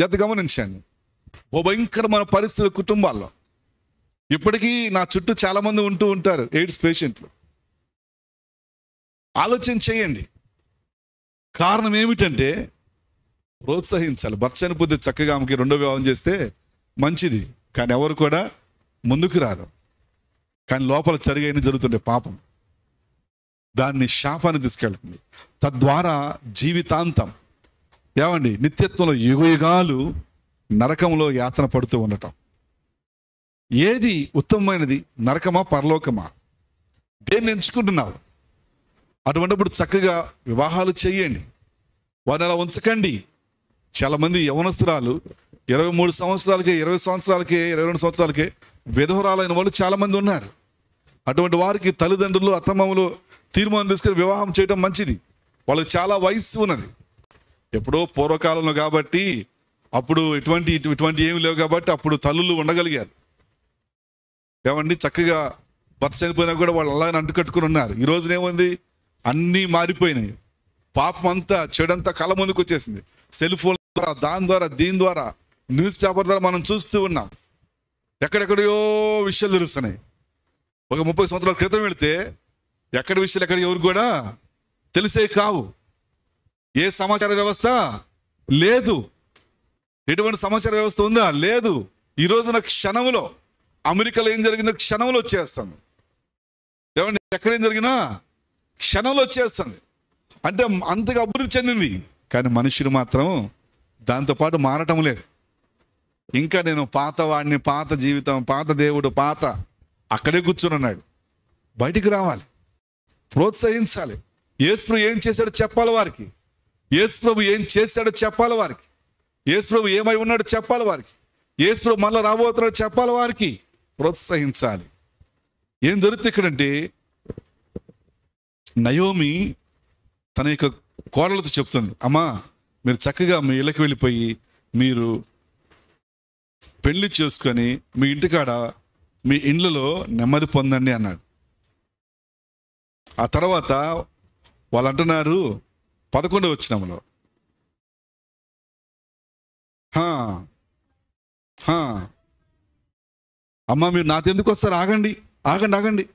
జత గమనించాను ఓ భయంకరమైన పరిస్థితులు కుటుంబాల్లో. ఇప్పటికీ నా చుట్టూ చాలామంది ఉంటూ ఉంటారు ఎయిడ్స్ పేషెంట్లు. ఆలోచన చేయండి. కారణం ఏమిటంటే ప్రోత్సహించాలి. భర్త చనిపోతే చక్కగా ఆమెకి రెండో వివాహం చేస్తే మంచిది. కానీ ఎవరు కూడా ముందుకు రారు. కానీ లోపల జరిగైన జరుగుతుండే పాపం. దాన్ని శాపాన్ని తీసుకెళ్తుంది. తద్వారా జీవితాంతం ఏమండి? నిత్యత్వంలో యుగయుగాలు నరకంలో యాతన పడుతూ ఉండటం. ఏది ఉత్తమమైనది? నరకమా? పరలోకమా? దేన్ని ఎంచుకుంటున్నావు? అటువంటిప్పుడు చక్కగా వివాహాలు చేయండి. వారిని అలా ఉంచకండి. చాలామంది యవనస్తురాలు ఇరవై మూడు సంవత్సరాలకే ఇరవై సంవత్సరాలకే ఇరవై రెండు సంవత్సరాలకే విధవరాలైన వాళ్ళు చాలామంది ఉన్నారు. అటువంటి వారికి తల్లిదండ్రులు అత్తమ్మలు తీర్మానం తీసుకుని వివాహం చేయడం మంచిది. వాళ్ళకి చాలా వయస్సు ఉన్నది. ఎప్పుడో పూర్వకాలంలో కాబట్టి అప్పుడు ఇటువంటి ఇటువంటి ఏమి లేవు కాబట్టి అప్పుడు తల్లులు ఉండగలిగారు. ఏమండి? చక్కగా భర్త చనిపోయినా కూడా వాళ్ళు అలాగే అంటుకట్టుకుని ఉన్నారు. ఈ రోజున ఏముంది? అన్నీ మారిపోయినాయి. పాపం అంతా చెడంతా కళ్ళ ముందుకు వచ్చేసింది. సెల్ ఫోన్ ద్వారా దాని ద్వారా దీని ద్వారా న్యూస్ పేపర్ ద్వారా మనం చూస్తూ ఉన్నాం. ఎక్కడెక్కడయో విషయాలు తెలుస్తున్నాయి. ఒక ముప్పై సంవత్సరాల క్రితం వెళితే ఎక్కడ విషయాలు ఎక్కడ ఎవరు కూడా తెలిసే కావు. ఏ సమాచార వ్యవస్థ? లేదు. ఎటువంటి సమాచార వ్యవస్థ ఉందా? లేదు. ఈ రోజున క్షణంలో అమెరికాలో ఏం జరిగిందో క్షణంలో వచ్చేస్తుంది. ఏమండి ఎక్కడేం జరిగినా క్షణంలో వచ్చేస్తుంది. అంటే అంతగా అభివృద్ధి చెందింది. కానీ మనుషులు మాత్రం దాంతోపాటు మారటం లేదు. ఇంకా నేను పాత వాడిని పాత జీవితం పాత దేవుడు పాత అక్కడే కూర్చునున్నాడు బయటికి రావాలి. ప్రోత్సహించాలి. యేసుప్రభు ఏం చేశాడో చెప్పాలి వారికి. యేసుప్రభు ఏం చేశాడో చెప్పాలి వారికి. యేసుప్రభు ఏమై ఉన్నాడో చెప్పాలి వారికి. యేసుప్రభు మళ్ళీ రాబోతున్నాడో చెప్పాలి వారికి. ప్రోత్సహించాలి. ఏం జరుగుతుంది ఇక్కడంటే నయోమి తన యొక్క కోడలతో చెప్తుంది అమ్మా మీరు చక్కగా మీ ఇళ్ళకి వెళ్ళిపోయి మీరు పెళ్ళి చేసుకొని మీ ఇంటికాడ మీ ఇండ్లలో నెమ్మది పొందండి అన్నాడు. ఆ తర్వాత వాళ్ళు అంటున్నారు పదకొండవ వచ్చినంలో అమ్మ అమ్మా మీరు నాతెందుకు వస్తారు? ఆగండి ఆగండి ఆగండి.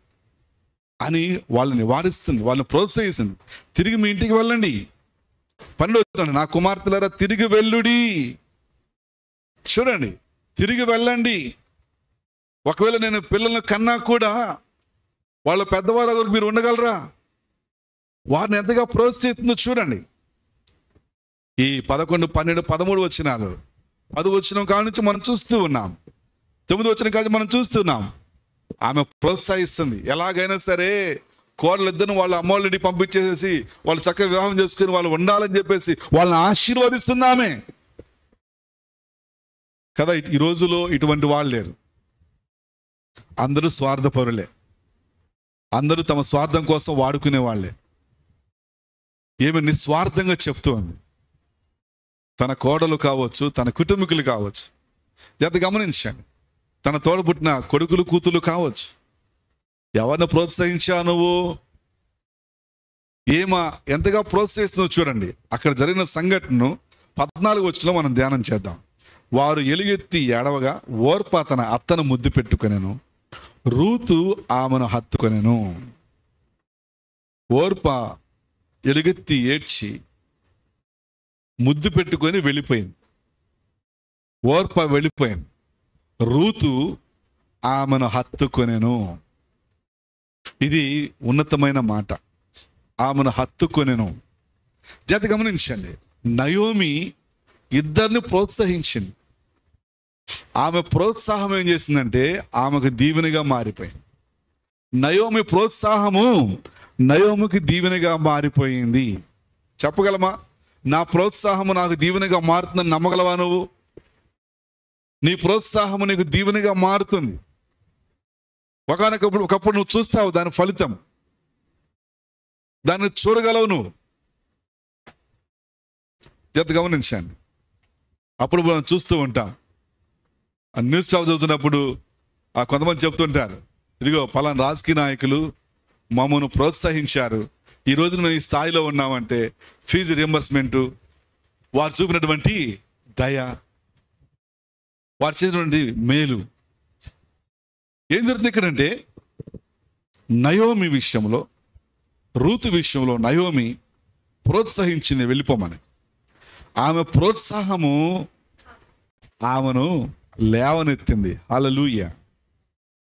అని వాళ్ళని వారిస్తుంది వాళ్ళని ప్రోత్సహిస్తుంది. తిరిగి మీ ఇంటికి వెళ్ళండి. పన్నెండు వచ్చాను నా కుమార్తెలారా తిరిగి వెళ్ళుడి. చూడండి తిరిగి వెళ్ళండి. ఒకవేళ నేను పిల్లలను కన్నా కూడా వాళ్ళ పెద్దవారు మీరు ఉండగలరా? వారిని ఎంతగా ప్రోత్సహిస్తుందో చూడండి. ఈ పదకొండు పన్నెండు పదమూడు వచ్చినాలు పది వచ్చిన కాడ నుంచి మనం చూస్తూ ఉన్నాం. తొమ్మిది వచ్చిన కానీ మనం చూస్తున్నాం ఆమె ప్రోత్సహిస్తుంది. ఎలాగైనా సరే కోడలు ఇద్దరు వాళ్ళ అమ్మోళ్ళని పంపించేసేసి వాళ్ళు చక్కగా వివాహం చేసుకుని వాళ్ళు ఉండాలని చెప్పేసి వాళ్ళని ఆశీర్వదిస్తున్నామే ఆమె. కదా ఈ రోజులో ఇటువంటి వాళ్ళు లేరు. అందరూ స్వార్థపరులే. అందరూ తమ స్వార్థం కోసం వాడుకునే వాళ్ళే. ఏమి నిస్వార్థంగా చెప్తూ ఉంది. తన కోడలు కావచ్చు తన కుటుంబీకులు కావచ్చు. జాగ్రత్త గమనించండి. తన తోడబుట్టిన కొడుకులు కూతులు కావచ్చు. ఎవరిని ప్రోత్సహించా నువ్వు? ఏమా ఎంతగా ప్రోత్సహిస్తున్నావు చూడండి. అక్కడ జరిగిన సంఘటనను పద్నాలుగు వచ్చిన మనం ధ్యానం చేద్దాం. వారు ఎలుగెత్తి ఏడవగా ఓర్ప తన అత్తను ముద్దు పెట్టుకునేను. రూతు ఆమెను హత్తుకొనెను. ఓర్ప ఎలుగెత్తి ఏడ్చి ముద్దు పెట్టుకొని వెళ్ళిపోయింది. ఓర్ప వెళ్ళిపోయింది. రూతు ఆమెను హత్తుకొనెను. ఇది ఉన్నతమైన మాట. ఆమెను హత్తుకొనెను. జత గమనించండి. నయోమి ఇద్దరిని ప్రోత్సహించింది. ఆమె ప్రోత్సాహం ఏం చేసిందంటే ఆమెకు దీవెనగా మారిపోయింది. నయోమి ప్రోత్సాహము నయోముకి దీవెనగా మారిపోయింది. చెప్పగలమా? నా ప్రోత్సాహము నాకు దీవెనగా మారుతుందని నమ్మగలవా నువ్వు? నీ ప్రోత్సాహము నీకు దీవెనగా మారుతుంది. ఒకనొకప్పుడు ఒకప్పుడు నువ్వు చూస్తావు దాని ఫలితం. దాన్ని చూడగలవు నువ్వు. జత గమనించండి. అప్పుడు మనం చూస్తూ ఉంటాం. ఆ న్యూస్ పేపర్ చదువుతున్నప్పుడు ఆ కొంతమంది చెప్తుంటారు. ఇదిగో పలానా రాజకీయ నాయకులు మమ్మను ప్రోత్సహించారు. ఈ రోజు మేము ఈ స్థాయిలో ఉన్నామంటే ఫీజు రియంబర్స్మెంటు వారు చూపినటువంటి దయ వారు చేసినటువంటి మేలు. ఏం జరుగుతుంది ఇక్కడంటే నయోమి విషయంలో రూతు విషయంలో నయోమి ప్రోత్సహించింది వెళ్ళిపోమని. ఆమె ప్రోత్సాహము ఆమెను లేవనెత్తింది. హల్లెలూయ.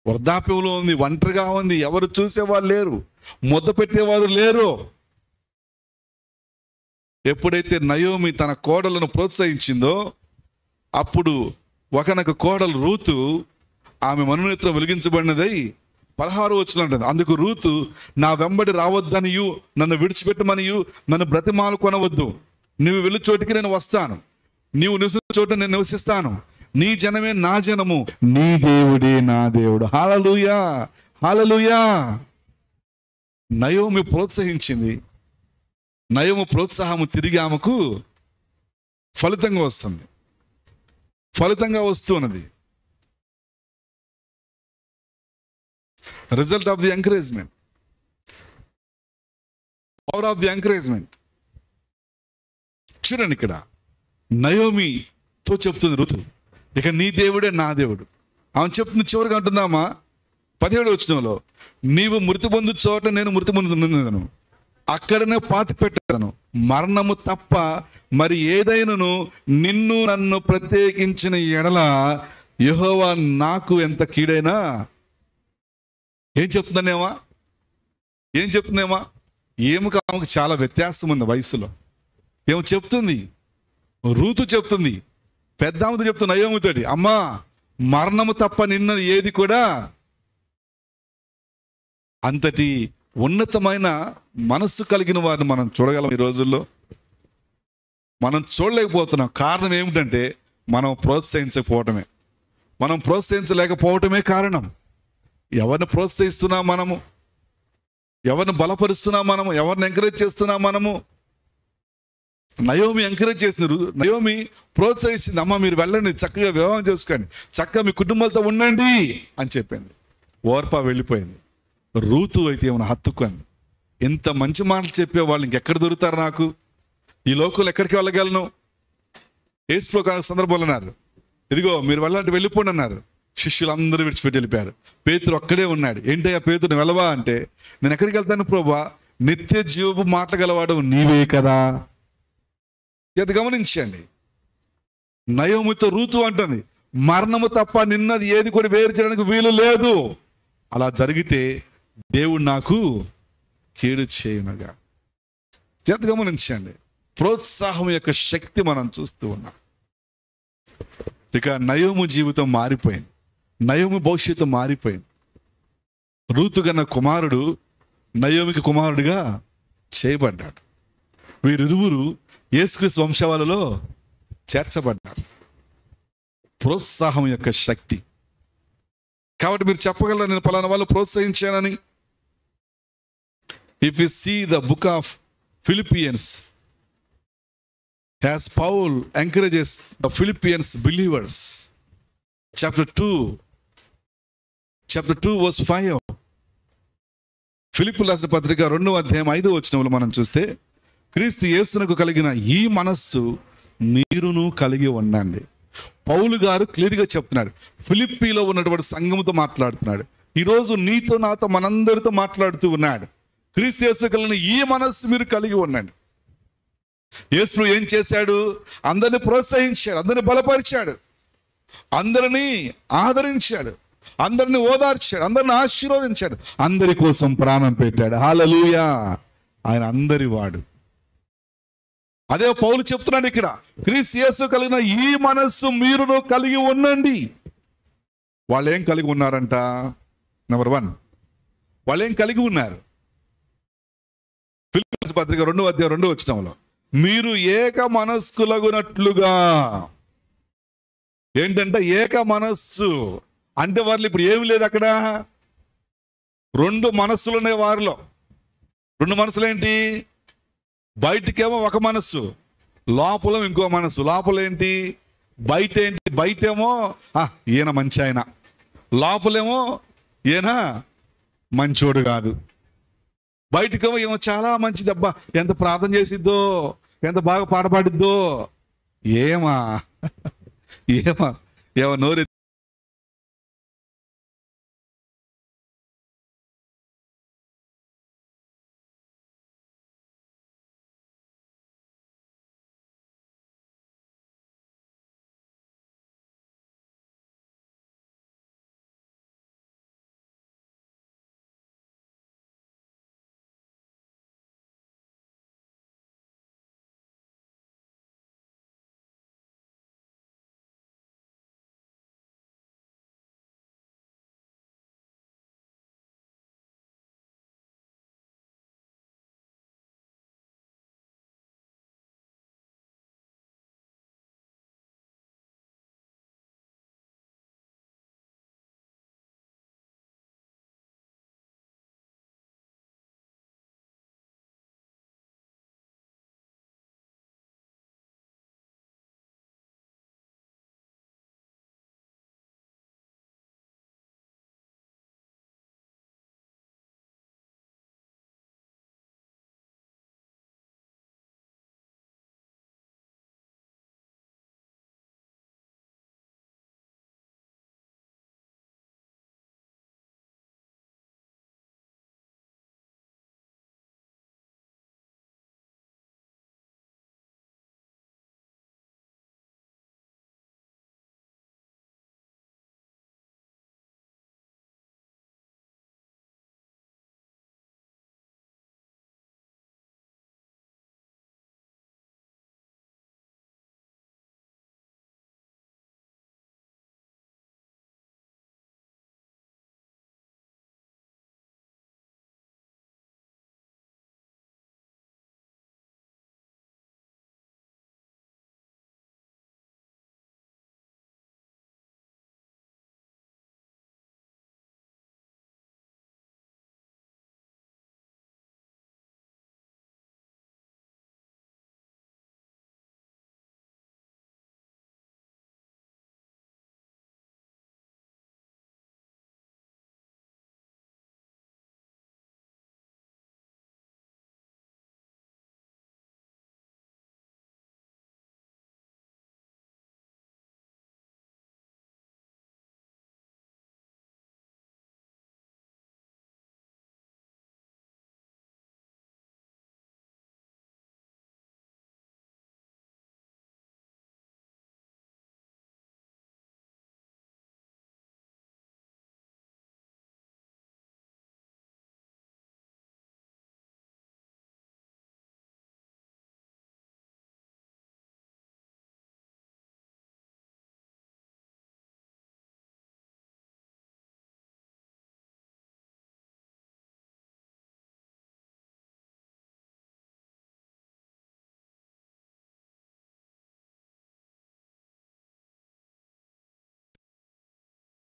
వృద్ధాప్యంలో ఉంది ఒంటరిగా ఉంది ఎవరు చూసేవారు లేరు ముద్ద పెట్టేవారు లేరు. ఎప్పుడైతే నయోమి తన కోడలను ప్రోత్సహించిందో అప్పుడు ఒకనొక కోడలు రూతు ఆమె మనునేత్రం వెలిగించబడినదై పదహారు వచ్చిన ఉంటుంది అందుకు రూతు నా వెంబడి రావద్దనియు నన్ను విడిచిపెట్టమనియు నన్ను బ్రతిమాలు కొనవద్దు. నీవు వెళ్ళి చోటికి నేను వస్తాను. నీవు నివసించిన చోట నేను నివసిస్తాను. నీ జనమే నా జనము. నీ దేవుడే నా దేవుడు. హాలలుయా హాలలుయా నయోమి ప్రోత్సహించింది. నయోము ప్రోత్సాహము తిరిగి ఆమెకు ఫలితంగా వస్తుంది. ఫలితంగా వస్తున్నది. Result of the encouragement power of the encouragement చూడండి ఇక్కడ. నయోమితో చెప్తుంది ఋతు ఇక నీ దేవుడే నా దేవుడు. ఆమె చెప్తున్న చివరిగా అంటుందామా పదిహేడు వచ్చినంలో నీవు మృతి పొందు చోట నేను మృతి పొందుతున్నాను అక్కడనే పాతి పెట్టాను మరణము తప్ప మరి ఏదైనాను నిన్ను నన్ను ప్రత్యేకించిన ఎడల యహోవా నాకు ఎంత కీడైనా? ఏం చెప్తుందనేమా ఏం చెప్తుందేమా ఏమికి ఆమెకు చాలా వ్యత్యాసం ఉంది వయసులో. ఏమో చెప్తుంది. రూతు చెప్తుంది. పెద్ద ఆమెతో చెప్తుంది అయ్యోముతోటి అమ్మా మరణము తప్ప నిన్నది ఏది కూడా అంతటి ఉన్నతమైన మనస్సు కలిగిన వారిని మనం చూడగలం ఈ రోజుల్లో. మనం చూడలేకపోతున్నాం. కారణం ఏమిటంటే మనం ప్రోత్సహించకపోవటమే. మనం ప్రోత్సహించలేకపోవటమే కారణం. ఎవరిని ప్రోత్సహిస్తున్నాం మనము? ఎవరిని బలపరుస్తున్నాం మనము? ఎవరిని ఎంకరేజ్ చేస్తున్నాం మనము? నయోమి ఎంకరేజ్ చేసిన నయోమి ప్రోత్సహించింది అమ్మ మీరు వెళ్ళండి. చక్కగా వివాహం చేసుకోండి. చక్కగా మీ కుటుంబాలతో ఉండండి అని చెప్పింది. ఓర్పా వెళ్ళిపోయింది. రూతు అయితే ఏమైనా హత్తుకుంది. ఇంత మంచి మాటలు చెప్పే వాళ్ళు ఇంకెక్కడ దొరుకుతారు నాకు? ఈ లోకంలో ఎక్కడికి వెళ్ళగలను? ఏసులో సందర్భంలో అన్నారు. ఇదిగో మీరు వెళ్ళాలంటే వెళ్ళిపోండి అన్నారు. శిష్యులందరూ విడిచిపెట్టి వెళ్ళిపోయారు. పేతురు ఒక్కడే ఉన్నాడు. ఏంటయ్యా పేతురు వెళ్ళవా? అంటే నేను ఎక్కడికి వెళ్తాను ప్రభా? నిత్య జీవపు మాటగలవాడు నీవే కదా. ఇది గమనించండి. నయోమితో రూతు అంటుంది మరణము తప్ప నిన్నది ఏది కూడా వేరు చేయడానికి వీలు లేదు. అలా జరిగితే దేవుడు నాకు కీడు చేయనుగా. చేత గమనించండి. ప్రోత్సాహం యొక్క శక్తి మనం చూస్తూ ఉన్నాం. ఇక నయోము జీవితం మారిపోయింది. నయోము భవిష్యత్తు మారిపోయింది. రూతు గన్న కుమారుడు నయోమికి కుమారుడిగా చేయబడ్డాడు. వీరిరువురు యేసుక్రీస్తు వంశవాలలో చేర్చబడ్డారు. ప్రోత్సాహం యొక్క శక్తి. కాబట్టి మీరు చెప్పగలరా నేను పలానా వాళ్ళు ప్రోత్సహించానని? If you see the book of Philippians has Paul encourages the Philippians believers chapter two chapter two verse five Philip రాసిన పత్రిక రెండవ అధ్యాయం ఐదో వచ్చినప్పుడు మనం చూస్తే క్రీస్తు యేసునకు కలిగిన ఈ మనస్సు మీరును కలిగి ఉండండి. పౌలు గారు క్లియర్గా చెప్తున్నాడు. ఫిలిప్పీలో ఉన్నటువంటి సంఘముతో మాట్లాడుతున్నాడు. ఈరోజు నీతో నాతో మనందరితో మాట్లాడుతూ ఉన్నాడు. క్రీస్తు యేసు కలిగిన ఈ మనస్సు మీరు కలిగి ఉండండి. యేసు ఏం చేశాడు? అందరిని ప్రోత్సహించాడు అందరిని బలపరిచాడు. అందరినీ ఆదరించాడు. అందరిని ఓదార్చాడు అందరిని ఆశీర్వదించాడు. అందరి కోసం ప్రాణం పెట్టాడు. హాలలుయా ఆయన అందరి వాడు. అదే పౌలు చెప్తున్నాడు ఇక్కడ క్రీస్తు యేసు కలిగిన ఈ మనస్సు మీరును కలిగి ఉండండి. వాళ్ళు ఏం కలిగి ఉన్నారంట? నెంబర్ వన్ వాళ్ళు ఏం కలిగి ఉన్నారు? ఫిలిప్పీన్స్ పత్రిక రెండో అధ్యాయం రెండో వచ్చినంలో మీరు ఏక మనస్కులగునట్లుగా. ఏంటంటే ఏక మనస్సు. అంటే వాళ్ళు ఇప్పుడు ఏమి లేదు అక్కడ? రెండు మనస్సులు ఉన్నాయి వారిలో. రెండు మనసులు ఏంటి? బయటికేమో ఒక మనస్సు లోపల ఇంకో మనస్సు. లోపల ఏంటి బయట ఏంటి బయటేమో "ఆ, ఈయన మంచి ఆయన లోపలేమో ఈయన మంచోడు కాదు. బయటకేమో ఏమో చాలా మంచిది అబ్బా ఎంత ప్రార్థన చేసిద్దో ఎంత బాగా పాట పాడిద్దో. ఏమా? ఏమా? ఏమో నోరు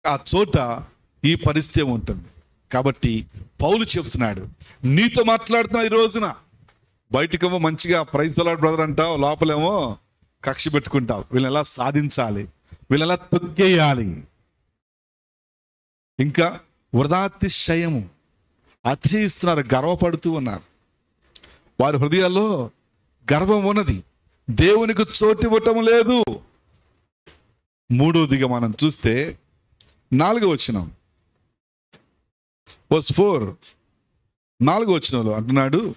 ఆ చోట ఈ పరిస్థితి ఉంటుంది. కాబట్టి పౌలు చెప్తున్నాడు నీతో మాట్లాడుతున్నా ఈ రోజున. బయటకేమో మంచిగా ప్రైజ్ తలాడు బ్రదర్ అంటావు లోపలేమో కక్ష పెట్టుకుంటావు. వీళ్ళని ఎలా సాధించాలి? వీళ్ళని ఎలా తొక్కేయాలి? ఇంకా వృధాతిశయము. అతిశయిస్తున్నారు గర్వపడుతూ ఉన్నారు. వారి హృదయాల్లో గర్వం ఉన్నది. దేవునికి చోటివ్వటం లేదు. మూడోదిగా మనం చూస్తే నాలుగో వచ్చినాం వర్స్ ఫోర్ నాలుగో వచ్చినలో అంటున్నాడు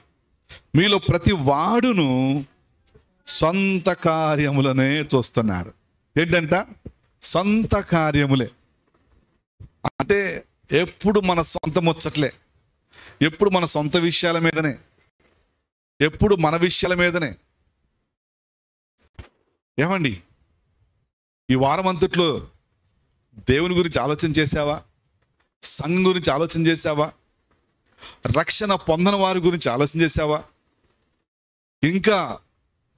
మీలో ప్రతి వాడును సొంత కార్యములనే చూస్తున్నారు. ఏంటంట? సొంత కార్యములే. అంటే ఎప్పుడు మన సొంత ముచ్చట్లే. ఎప్పుడు మన సొంత విషయాల మీదనే. ఎప్పుడు మన విషయాల మీదనే. ఏమండి? ఈ వారం అంతట్లో దేవుని గురించి ఆలోచన చేశావా? సంఘం గురించి ఆలోచన చేశావా? రక్షణ పొందని వారి గురించి ఆలోచన చేశావా? ఇంకా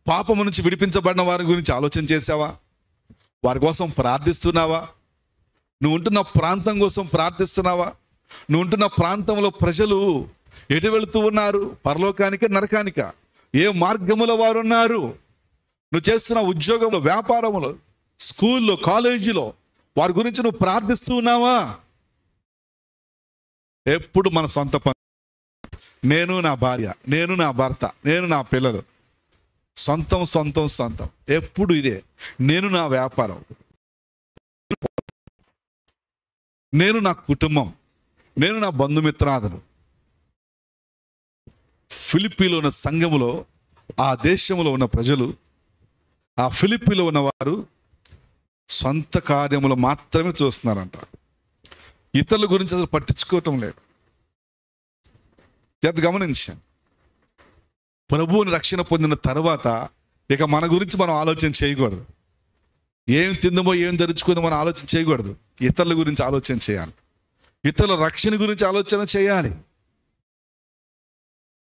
పాపము నుంచి విడిపించబడిన వారి గురించి ఆలోచన చేశావా? వారి కోసం ప్రార్థిస్తున్నావా? నువ్వు ఉంటున్న ప్రాంతం కోసం ప్రార్థిస్తున్నావా? నువ్వు ఉంటున్న ప్రాంతంలో ప్రజలు ఎటు వెళుతూ ఉన్నారు? పరలోకానిక నరకానిక? ఏ మార్గములో వారు ఉన్నారు? నువ్వు చేస్తున్న ఉద్యోగంలో వ్యాపారంలో స్కూల్లో కాలేజీలో వారి గురించి నువ్వు ప్రార్థిస్తూ ఉన్నావా? ఎప్పుడు మన సొంత పని. నేను నా భార్య నేను నా భర్త నేను నా పిల్లలు. సొంతం సొంతం సొంతం. ఎప్పుడు ఇదే. నేను నా వ్యాపారం. నేను నా కుటుంబం. నేను నా బంధుమిత్రాదులు. ఫిలిపీలో ఉన్న సంఘములో ఆ దేశంలో ఉన్న ప్రజలు ఆ ఫిలిపీలో ఉన్నవారు సొంత కార్యములు మాత్రమే చూస్తున్నారంట. ఇతరుల గురించి అసలు పట్టించుకోవటం లేదు. చేత గమనించాను ప్రభువుని రక్షణ పొందిన తర్వాత ఇక మన గురించి మనం ఆలోచన చేయకూడదు. ఏం తిందమో ఏం ధరించుకుందో మనం ఆలోచన చేయకూడదు. ఇతరుల గురించి ఆలోచన చేయాలి. ఇతరుల రక్షణ గురించి ఆలోచన చేయాలి.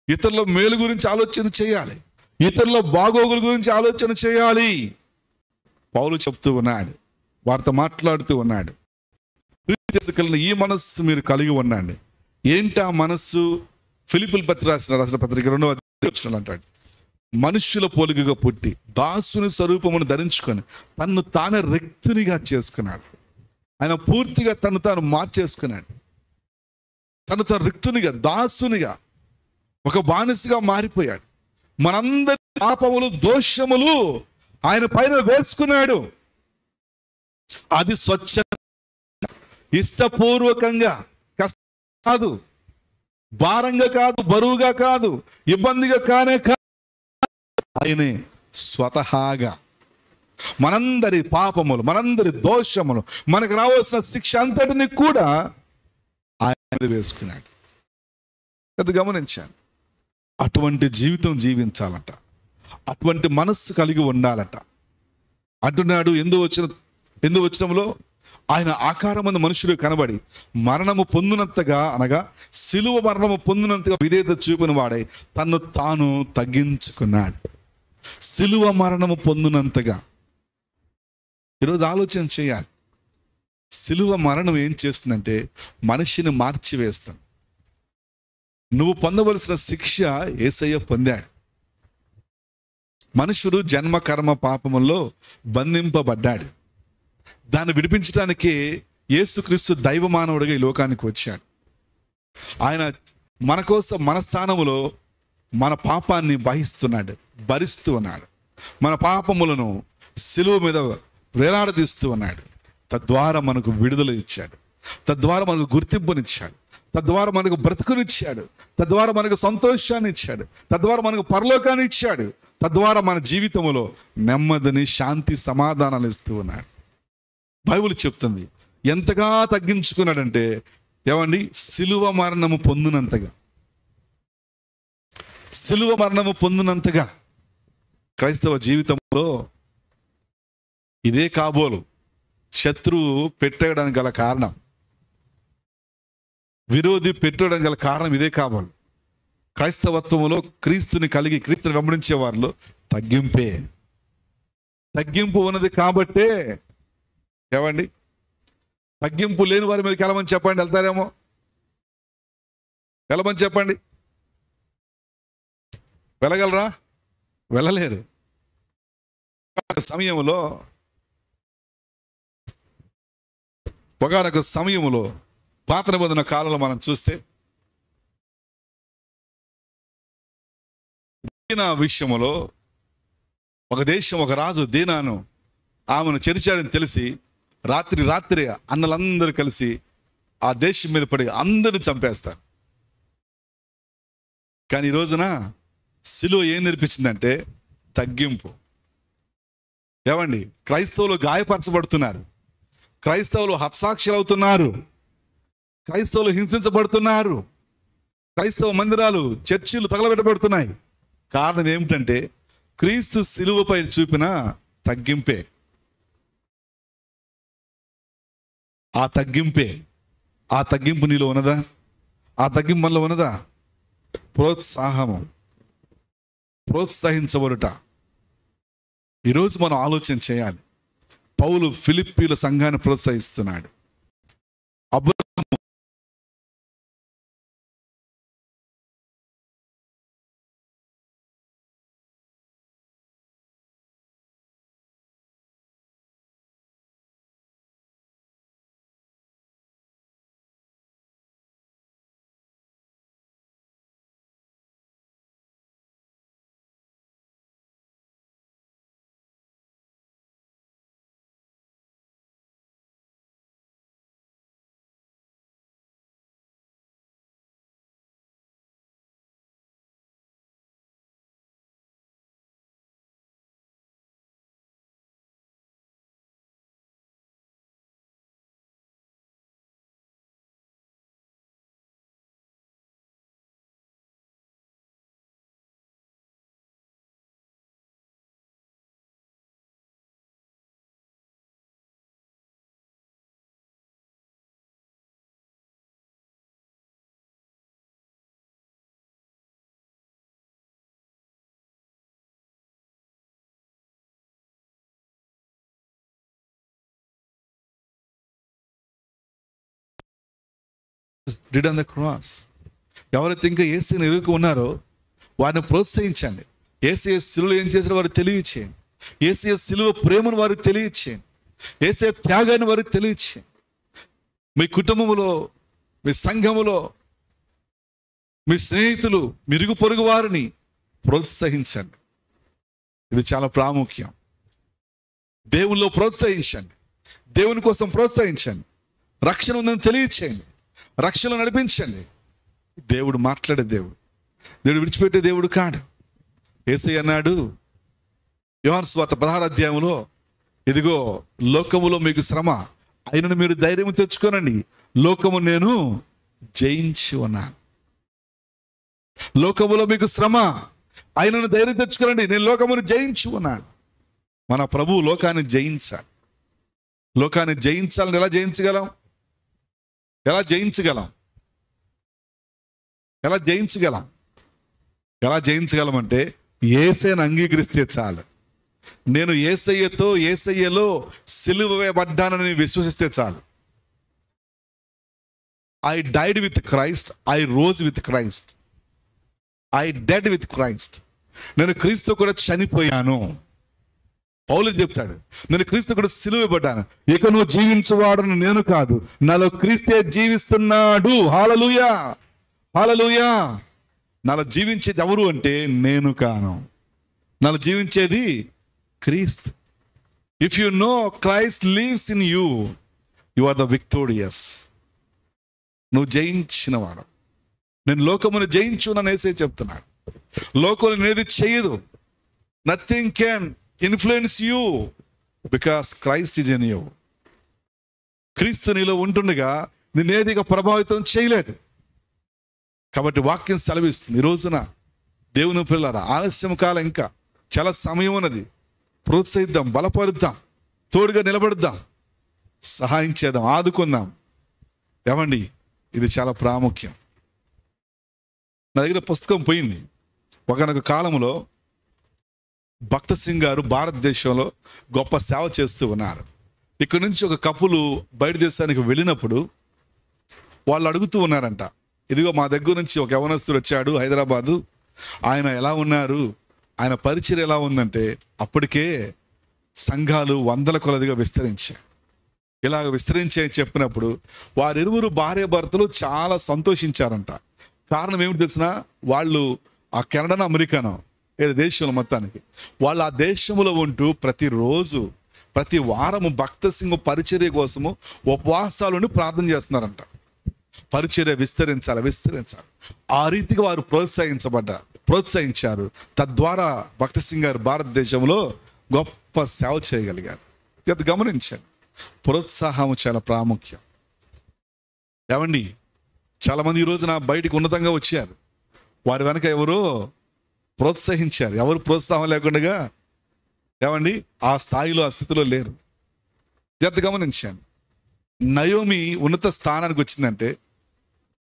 ఇతరుల మేలు గురించి ఆలోచన చేయాలి. ఇతరుల బాగోగుల గురించి ఆలోచన చేయాలి. పౌలు చెప్తూ ఉన్నాడు. వారితో మాట్లాడుతూ ఉన్నాడు. కలిగిన ఈ మనస్సు మీరు కలిగి ఉండండి. ఏంటి ఆ మనస్సు? ఫిలిపుల్ పత్రి రాసిన రాసిన పత్రిక రెండవ అధ్యాయం అంటాడు. మనుష్యుల పోలికగా పుట్టి దాసుని స్వరూపమును ధరించుకొని తన్ను తానే రిక్తునిగా చేసుకున్నాడు. ఆయన పూర్తిగా తను తాను మార్చేసుకున్నాడు. తను తాను రిక్తునిగా దాసునిగా ఒక బానిసగా మారిపోయాడు. మనందరి పాపములు దోషములు ఆయన పైన వేసుకున్నాడు. అది స్వచ్ఛ ఇష్టపూర్వకంగా కష్టం కాదు. భారంగా కాదు బరువుగా కాదు ఇబ్బందిగా కానే కాదు ఆయనే స్వతహాగా. మనందరి పాపములు మనందరి దోషములు మనకు రావాల్సిన శిక్ష అంతటిని కూడా ఆయన వేసుకున్నాడు. అది గమనించాను అటువంటి జీవితం జీవించాలంట. అటువంటి మనస్సు కలిగి ఉండాలట. అంటున్నాడు ఎందు వచ్చిన ఎందు వచ్చినంలో ఆయన ఆకారమందు మనుషులు కనబడి మరణము పొందినంతగా అనగా సిలువ మరణము పొందినంతగా విధేయత చూపిన వాడై తన్ను తాను తగ్గించుకున్నాడు. సిలువ మరణము పొందినంతగా ఈరోజు ఆలోచన చేయాలి. సిలువ మరణం ఏం చేస్తుందంటే మనిషిని మార్చివేస్తుంది. నువ్వు పొందవలసిన శిక్ష ఏసయ్య పొందాడు. మనుషుడు జన్మ కర్మ పాపముల్లో బంధింపబడ్డాడు. దాన్ని విడిపించడానికి యేసుక్రీస్తు దైవ మానవుడిగా ఈ లోకానికి వచ్చాడు. ఆయన మన కోసం మన స్థానములో మన పాపాన్ని వహిస్తున్నాడు భరిస్తూ ఉన్నాడు. మన పాపములను సిలువ మీద వేలాడదీస్తూ ఉన్నాడు. తద్వారా మనకు విడుదల ఇచ్చాడు. తద్వారా మనకు గుర్తింపునిచ్చాడు. తద్వారా మనకు బ్రతుకునిచ్చాడు. తద్వారా మనకు సంతోషాన్ని ఇచ్చాడు తద్వారా మనకు పరలోకాన్ని ఇచ్చాడు తద్వారా మన జీవితంలో నెమ్మదిని శాంతి సమాధానాలు ఇస్తూ ఉన్నాడు. బైబిల్ చెప్తుంది ఎంతగా తగ్గించుకున్నాడంటే ఏమండి? సిలువ మరణము పొందినంతగా. సిలువ మరణము పొందినంతగా క్రైస్తవ జీవితంలో ఇదే కాబోలు శత్రువు పెట్టడానికి గల కారణం విరోధి పెట్టడం గల కారణం ఇదే కాబోలు. క్రైస్తవత్వంలో క్రీస్తుని కలిగి క్రీస్తుని వెంబడించే వారిలో తగ్గింపే. తగ్గింపు ఉన్నది కాబట్టే ఏమండి? తగ్గింపు లేని వారి మీదకి వెళ్ళమని చెప్పండి వెళ్తారేమో? వెళ్ళమని చెప్పండి. వెళ్ళగలరా? వెళ్ళలేరు సమయంలో ఒకనొక సమయంలో పాత నిబంధన కాలంలో మనం చూస్తే దీనా విషయంలో ఒక దేశం ఒక రాజు దీనాను ఆమెను చెరిచాడని తెలిసి రాత్రి రాత్రి అన్నలందరూ కలిసి ఆ దేశం మీద పడి అందరిని చంపేస్తారు. కానీ ఈ రోజున సిలువ ఏం నేర్పించిందంటే తగ్గింపు. ఏమండి? క్రైస్తవులు గాయపరచబడుతున్నారు. క్రైస్తవులు హత్సాక్షులు అవుతున్నారు. క్రైస్తవులు హింసించబడుతున్నారు. క్రైస్తవ మందిరాలు చర్చిలు తగలబెట్టబడుతున్నాయి. కారణం ఏమిటంటే క్రీస్తు సిలువపై చూపిన తగ్గింపే. ఆ తగ్గింపే. ఆ తగ్గింపు నీలో ఉన్నదా? ఆ తగ్గింపు మనలో ఉన్నదా? ప్రోత్సాహము. ప్రోత్సహించబడుట. ఈరోజు మనం ఆలోచన చేయాలి. పౌలు ఫిలిప్పీల సంఘాన్ని ప్రోత్సహిస్తున్నాడు. అబ్రహాము డిడ్ ఆన్ ద క్రాస్ ఎవరైతే ఇంకా ఏసీని ఇరుకు ఉన్నారో వారిని ప్రోత్సహించండి. ఏసీ సిలువ ఏం చేసిన వారు తెలియచేయండి. ఏసీ సిలువ ప్రేమను వారు తెలియచేయండి. ఏసీ త్యాగాన్ని వారికి తెలియచేయండి. మీ కుటుంబములో మీ సంఘములో మీ స్నేహితులు మిరుగు పొరుగు వారిని ప్రోత్సహించండి. ఇది చాలా ప్రాముఖ్యం. దేవుల్లో ప్రోత్సహించండి. దేవుని కోసం ప్రోత్సహించండి. రక్షణ ఉందని తెలియచేయండి. రక్షణ నడిపించండి. దేవుడు మాట్లాడే దేవుడు. దేవుడు విడిచిపెట్టే దేవుడు కాడు. ఏసై అన్నాడు యోహాన్ స్వాత అధ్యాయంలో ఇదిగో లోకములో మీకు శ్రమ అయినను మీరు ధైర్యం తెచ్చుకోనండి. లోకము నేను జయించి ఉన్నాను. లోకములో మీకు శ్రమ ఆయనను ధైర్యం తెచ్చుకోనండి. నేను లోకమును జయించి ఉన్నాను. మన ప్రభు లోకాన్ని జయించాలి. లోకాన్ని జయించాలని ఎలా జయించగలం? ఎలా జయించగలం? ఎలా జయించగలం? ఎలా జయించగలం అంటే ఏసైని అంగీకరిస్తే చాలు. నేను ఏసయ్యతో ఏసయ్యలో సిలువ వేయబడ్డానని విశ్వసిస్తే చాలు. I died with Christ I rose with Christ I dead with Christ నేను క్రీస్తు కూడా చనిపోయాను. పౌలు చెప్తాడు నేను క్రీస్తు కూడా సిలువబడ్డాను. ఇక నువ్వు జీవించువాడను నేను కాదు. నాలో క్రీస్తే జీవిస్తున్నాడు. హాలలుయా. హాలలుయా. నాలో జీవించేది ఎవరు అంటే నేను కాను. నాలో జీవించేది క్రీస్తు. If you know Christ lives in you you are the victorious నువ్వు జయించినవాడు నేను లోకమును నన్ను వేసే చెప్తున్నాడు. లోకం ఏది చేయదు. Nothing can influence you because Christ is in you క్రీస్తు నీలో ఉంటుండగా నిన్నేదిగా ప్రభావితం చేయలేదు. కాబట్టి వాక్యం సెలవిస్తుంది. ఈ రోజున దేవుని పిల్లరా ఆలస్యం కాలం ఇంకా చాలా సమయం ఉన్నది. ప్రోత్సహిద్దాం బలపరుద్దాం తోడుగా నిలబడుద్దాం సహాయం చేద్దాం ఆదుకుందాం. ఏమండి? ఇది చాలా ప్రాముఖ్యం. నా దగ్గర పుస్తకం పోయింది. ఒకనొక కాలంలో భక్త సింగ్ గారు భారతదేశంలో గొప్ప సేవ చేస్తూ ఉన్నారు. ఇక్కడ నుంచి ఒక కపులు బయట దేశానికి వెళ్ళినప్పుడు వాళ్ళు అడుగుతూ ఉన్నారంట ఇదిగో మా దగ్గర నుంచి ఒక యవనస్తుడు వచ్చాడు హైదరాబాదు. ఆయన ఎలా ఉన్నారు? ఆయన పరిచయం ఎలా ఉందంటే అప్పటికే సంఘాలు వందల కొలదిగా విస్తరించాయి. ఇలాగ విస్తరించాయని చెప్పినప్పుడు వారిరువురు భార్య భర్తలు చాలా సంతోషించారంట. కారణం ఏమిటి తెలిసిన వాళ్ళు ఆ కెనడాను అమెరికానో లేదా దేశంలో మొత్తానికి? వాళ్ళు ఆ దేశంలో ఉంటూ ప్రతిరోజు ప్రతి వారము భక్త సింగ్ పరిచర్య కోసము ఉపవాసాలను ప్రార్థన చేస్తున్నారంట. పరిచర్య విస్తరించాలి విస్తరించాలి. ఆ రీతిగా వారు ప్రోత్సహించబడ్డారు ప్రోత్సహించారు. తద్వారా భక్త సింగ్ గారు భారతదేశంలో గొప్ప సేవ చేయగలిగారు. ఇది గమనించాను ప్రోత్సాహం చాలా ప్రాముఖ్యం. ఏమండి? చాలామంది ఈరోజు ఈ రోజున బయటికి ఉన్నతంగా వచ్చారు. వారి వెనక ఎవరో ప్రోత్సహించారు ఎవరు ప్రోత్సాహం లేకుండా ఏమండి? ఆ స్థాయిలో ఆ స్థితిలో లేరు. జాగ్రత్త గమనించాను నయోమి ఉన్నత స్థానానికి వచ్చిందంటే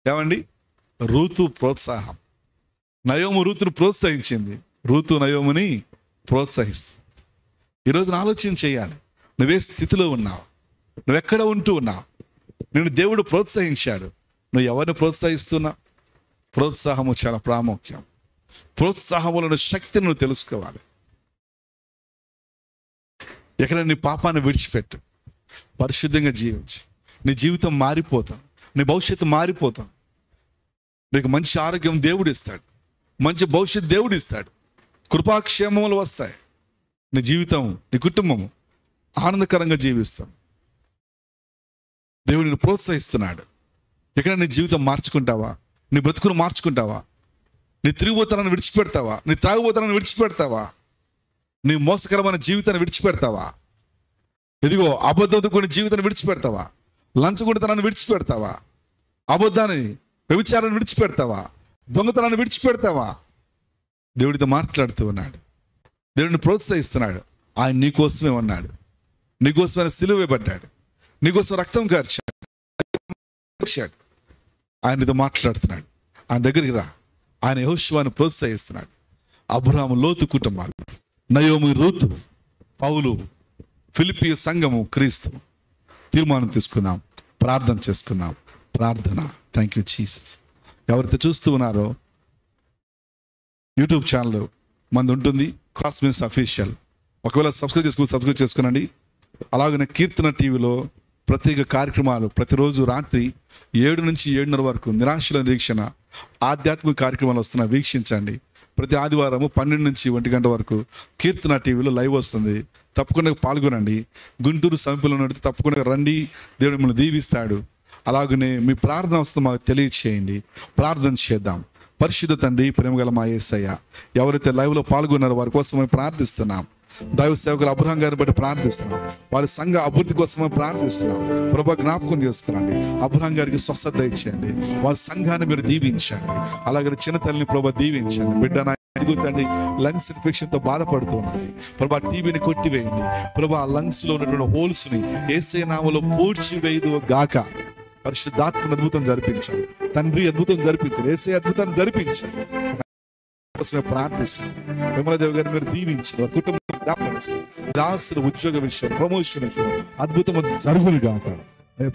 ఏమండి? రూతు ప్రోత్సాహం. నయోము రూతును ప్రోత్సహించింది. రూతు నయోముని ప్రోత్సహిస్తుంది. ఈరోజు ఆలోచన చేయాలి. నువ్వే స్థితిలో ఉన్నావు. నువ్వెక్కడ ఉంటూ ఉన్నావు? నేను దేవుడు ప్రోత్సహించాడు. నువ్వు ఎవరిని ప్రోత్సహిస్తున్నా ప్రోత్సాహము చాలా ప్రాముఖ్యం. ప్రోత్సాహములను శక్తిని నువ్వు తెలుసుకోవాలి. ఎక్కడ నీ పాపాన్ని విడిచిపెట్టు. పరిశుద్ధంగా జీవించు. నీ జీవితం మారిపోతాం. నీ భవిష్యత్తు మారిపోతాం. నీకు మంచి ఆరోగ్యం దేవుడు ఇస్తాడు. మంచి భవిష్యత్తు దేవుడు ఇస్తాడు. కృపాక్షేమములు వస్తాయి. నీ జీవితం నీ కుటుంబము ఆనందకరంగా జీవిస్తాం. దేవుడిని ప్రోత్సహిస్తున్నాడు. ఎక్కడ నీ జీవితం మార్చుకుంటావా? నీ బ్రతుకును మార్చుకుంటావా? నీ తిరిగిపోతానని విడిచిపెడతావా? నీ త్రాగుపోతానని విడిచిపెడతావా? నీ మోసకరమైన జీవితాన్ని విడిచిపెడతావా? ఇదిగో అబద్ధంతో కొన్ని జీవితాన్ని విడిచిపెడతావా? లంచగొండితనాన్ని విడిచిపెడతావా? అబద్ధాన్ని వ్యభిచారాన్ని విడిచిపెడతావా? దొంగతనాన్ని విడిచిపెడతావా? దేవుడితో మాట్లాడుతూ ఉన్నాడు. దేవుడిని ప్రోత్సహిస్తున్నాడు. ఆయన నీకోసమే ఉన్నాడు. నీకోసమైన సిలువ పడ్డాడు నీకోసం రక్తం కార్చాడు. ఆయన ఆయనతో మాట్లాడుతున్నాడు. ఆయన దగ్గరికి రా. ఆయన యహోశివాన్ని ప్రోత్సహిస్తున్నాడు. అబ్రహాం లోతు కుటుంబాలు నయోమి రూతు పౌలు ఫిలిపియ సంఘము క్రీస్తు. తీర్మానం తీసుకుందాం ప్రార్థన చేసుకుందాం. ప్రార్థన. థ్యాంక్ యూ జీసస్ ఎవరైతే చూస్తూ ఉన్నారో యూట్యూబ్ ఛానల్ మంది ఉంటుంది క్రాస్ మీన్స్ అఫీషియల్ ఒకవేళ సబ్స్క్రైబ్ చేసుకుని సబ్స్క్రైబ్ చేసుకునండి. అలాగనే కీర్తన టీవీలో ప్రత్యేక కార్యక్రమాలు ప్రతిరోజు రాత్రి ఏడు నుంచి ఏడున్నర వరకు నిరాశల నిరీక్షణ ఆధ్యాత్మిక కార్యక్రమాలు వస్తున్న వీక్షించండి. ప్రతి ఆదివారము పన్నెండు నుంచి ఒంటి గంట వరకు కీర్తన టీవీలో లైవ్ వస్తుంది. తప్పకుండా పాల్గొనండి. గుంటూరు సమీపంలో నడితే తప్పకుండా రండి. దేవుడు మిమ్మల్ని దీవిస్తాడు. అలాగనే మీ ప్రార్థన వస్తే మాకు తెలియచేయండి. ప్రార్థన చేద్దాం. పరిశుద్ధ తండ్రి ప్రేమగల మా యేసయ్య ఎవరైతే లైవ్లో పాల్గొన్నారో వారి కోసం మేము ప్రార్థిస్తున్నాం. దైవ సేవకులు అబ్రహం గారిని బట్టి ప్రార్థిస్తున్నాం. వారి సంఘ అభివృద్ధి కోసమే ప్రార్థిస్తున్నాం. ప్రభా జ్ఞాపకం చేసుకురండి అబ్రహం గారికి స్వస్థత ఇచ్చేయండి వారి సంఘాన్ని మీరు దీవించండి. అలాగే చిన్న తల్లిని ప్రభా దీవించండి. బిడ్డ నా ఎదుగుతండి లంగ్స్ ఇన్ఫెక్షన్తో బాధపడుతున్నది. ప్రభా టీవీని కొట్టివేయండి. ప్రభా లంగ్స్లో ఉన్నటువంటి హోల్స్ని ఏసే నామలో పూడ్చివేయదు గాక. పరిశుద్ధాత్మను అద్భుతం జరిపించాడు. తండ్రి అద్భుతం జరిపించాడు. ఏసే అద్భుతం జరిపించాడు. కోసమే ప్రార్థిస్తున్నాం. విమలదేవి గారిని మీరు దీవించి కుటుంబం దాసులు ఉద్యోగ విషయం ప్రమోషన్ విషయం అద్భుతం జరుగును కాక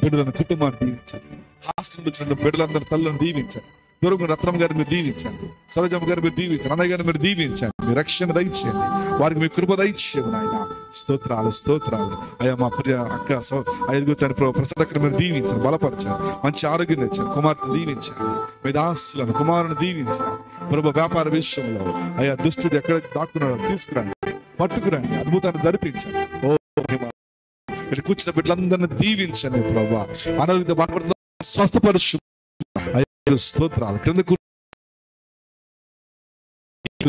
బిడ్డలను కుటుంబాన్ని దీవించండి. హాస్టల్ వచ్చిన బిడ్డలందరి తల్లను దీవించండి. దొరుకు రత్నం గారిని మీరు దీవించండి. సరోజమ్మ గారిని మీరు దీవించండి. అన్నయ్య గారిని మీరు దీవించండి. మీ రక్షణ దయచేయండి. వారికి మీ కృప దయచేయండి నాయన. స్తోత్రాలు స్తోత్రాలు. అయ్యా మా ప్రియ అక్క సో ఐదుగురు తన ప్రసాద్ అక్కడ మీరు దీవించండి బలపరచండి మంచి ఆరోగ్యం తెచ్చారు కుమార్తెను దీవించారు మీ దాసులను కుమారుని దీవించారు. ప్రభు వ్యాపార విషయంలో అయ్యా దుష్టుడు ఎక్కడ దాక్కున్నాడో తీసుకురండి పట్టుకురండి అద్భుతాన్ని జరిపించండి. ఓ ఇక్కడ కూర్చున్న బిడ్డలందరినీ దీవించండి ప్రభా. అనారోగ్య బాధపడుతున్న స్వస్థపరుచు అయ్యా స్తోత్రాలు. కింద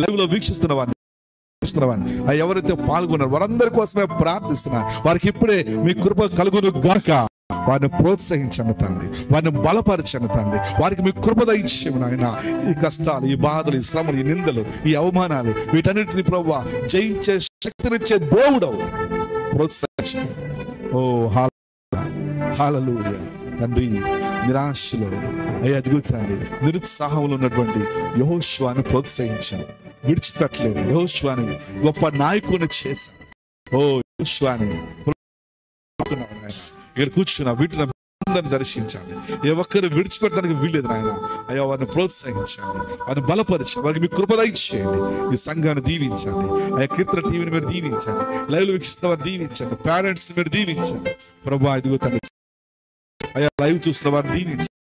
లైవ్లో వీక్షిస్తున్న వారిని వీక్షిస్తున్న ఎవరైతే పాల్గొన్నారు వారందరి కోసమే ప్రార్థిస్తున్నారు వారికి ఇప్పుడే మీ కృప కలుగును గాక. వారిని ప్రోత్సహించండి తండ్రి. వారిని బలపరచండి తండ్రి. వారికి మీ కృప దయచేయము నాయన ఈ కష్టాలు ఈ బాధలు ఈ శ్రమలు ఈ నిందలు ఈ అవమానాలు వీటన్నిటిని ప్రభు జయించే శక్తినిచ్చే దేవుడవు. ప్రోత్సహించండి. ఓ హాలలు తండ్రి నిరాశలో. అయ్యి అద్భుతాన్ని నిరుత్సాహంలో ఉన్నటువంటి యహోశ్వాన్ని ప్రోత్సహించాను విడిచిపెట్టలేదు. యోశ్వాని గొప్ప నాయకుని చేశాను ఓ యోశ్వాని ఇక్కడ కూర్చున్నా వీటిని అందరిని దర్శించండి. ఏ ఒక్కరు విడిచిపెట్టడానికి వీల్లేదు నాయన. అయ్యా వారిని ప్రోత్సహించండి. వారిని బలపరచండి. వారికి మీ కృపదించేయండి మీ సంఘాన్ని దీవించండి. అయ్యా కీర్తన టీవీని మీరు దీవించండి. లైవ్ వీక్షిస్తున్న వారిని దీవించండి పేరెంట్స్ మీరు దీవించండి. ప్రభా ఇదిగో తండ్రి అయ్యా లైవ్ చూస్తున్న వారిని దీవించండి.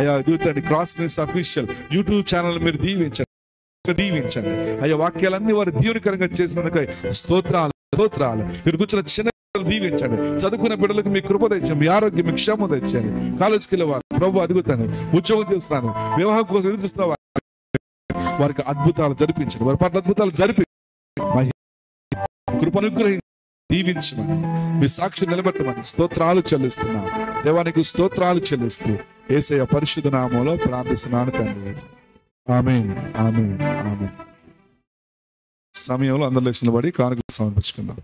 అయ్యా ఇదిగో తండ్రి Cross Means Official YouTube channel మీరు దీవించండి. దీవించండి. అయ్యా వాక్యాలన్నీ వారు దీవునికరంగా చేసినందుకు స్తోత్రాలు స్తోత్రాలు. మీరు కూర్చున్న చిన్న దీవించండి. చదువుకున్న బిడ్డలకు మీ కృప తెచ్చండి. మీ ఆరోగ్యం మీ క్షేమం తెచ్చండి. కాలేజ్కి వెళ్ళేవారు ప్రభు అదుగుతాను. ఉద్యోగం చేస్తున్నాను. వివాహం కోసం ఎదురు చూస్తున్న వారికి అద్భుతాలు జరిపించండి. వారి పట్ల అద్భుతాలు జరిపి మహి- కృపనుగ్రహించి దీవించమని మీ సాక్షి నిలబెట్టమని స్తోత్రాలు చెల్లిస్తున్నాం. దేవానికి స్తోత్రాలు చెల్లిస్తూ ఏసయ పరిశుద్ధ నామంలో ప్రార్థిస్తున్నాను తండ్రి. ఆమె ఆమె సమయంలో అందరిలో ఇచ్చిన పడి కానుకలు సమర్పించుకుందాం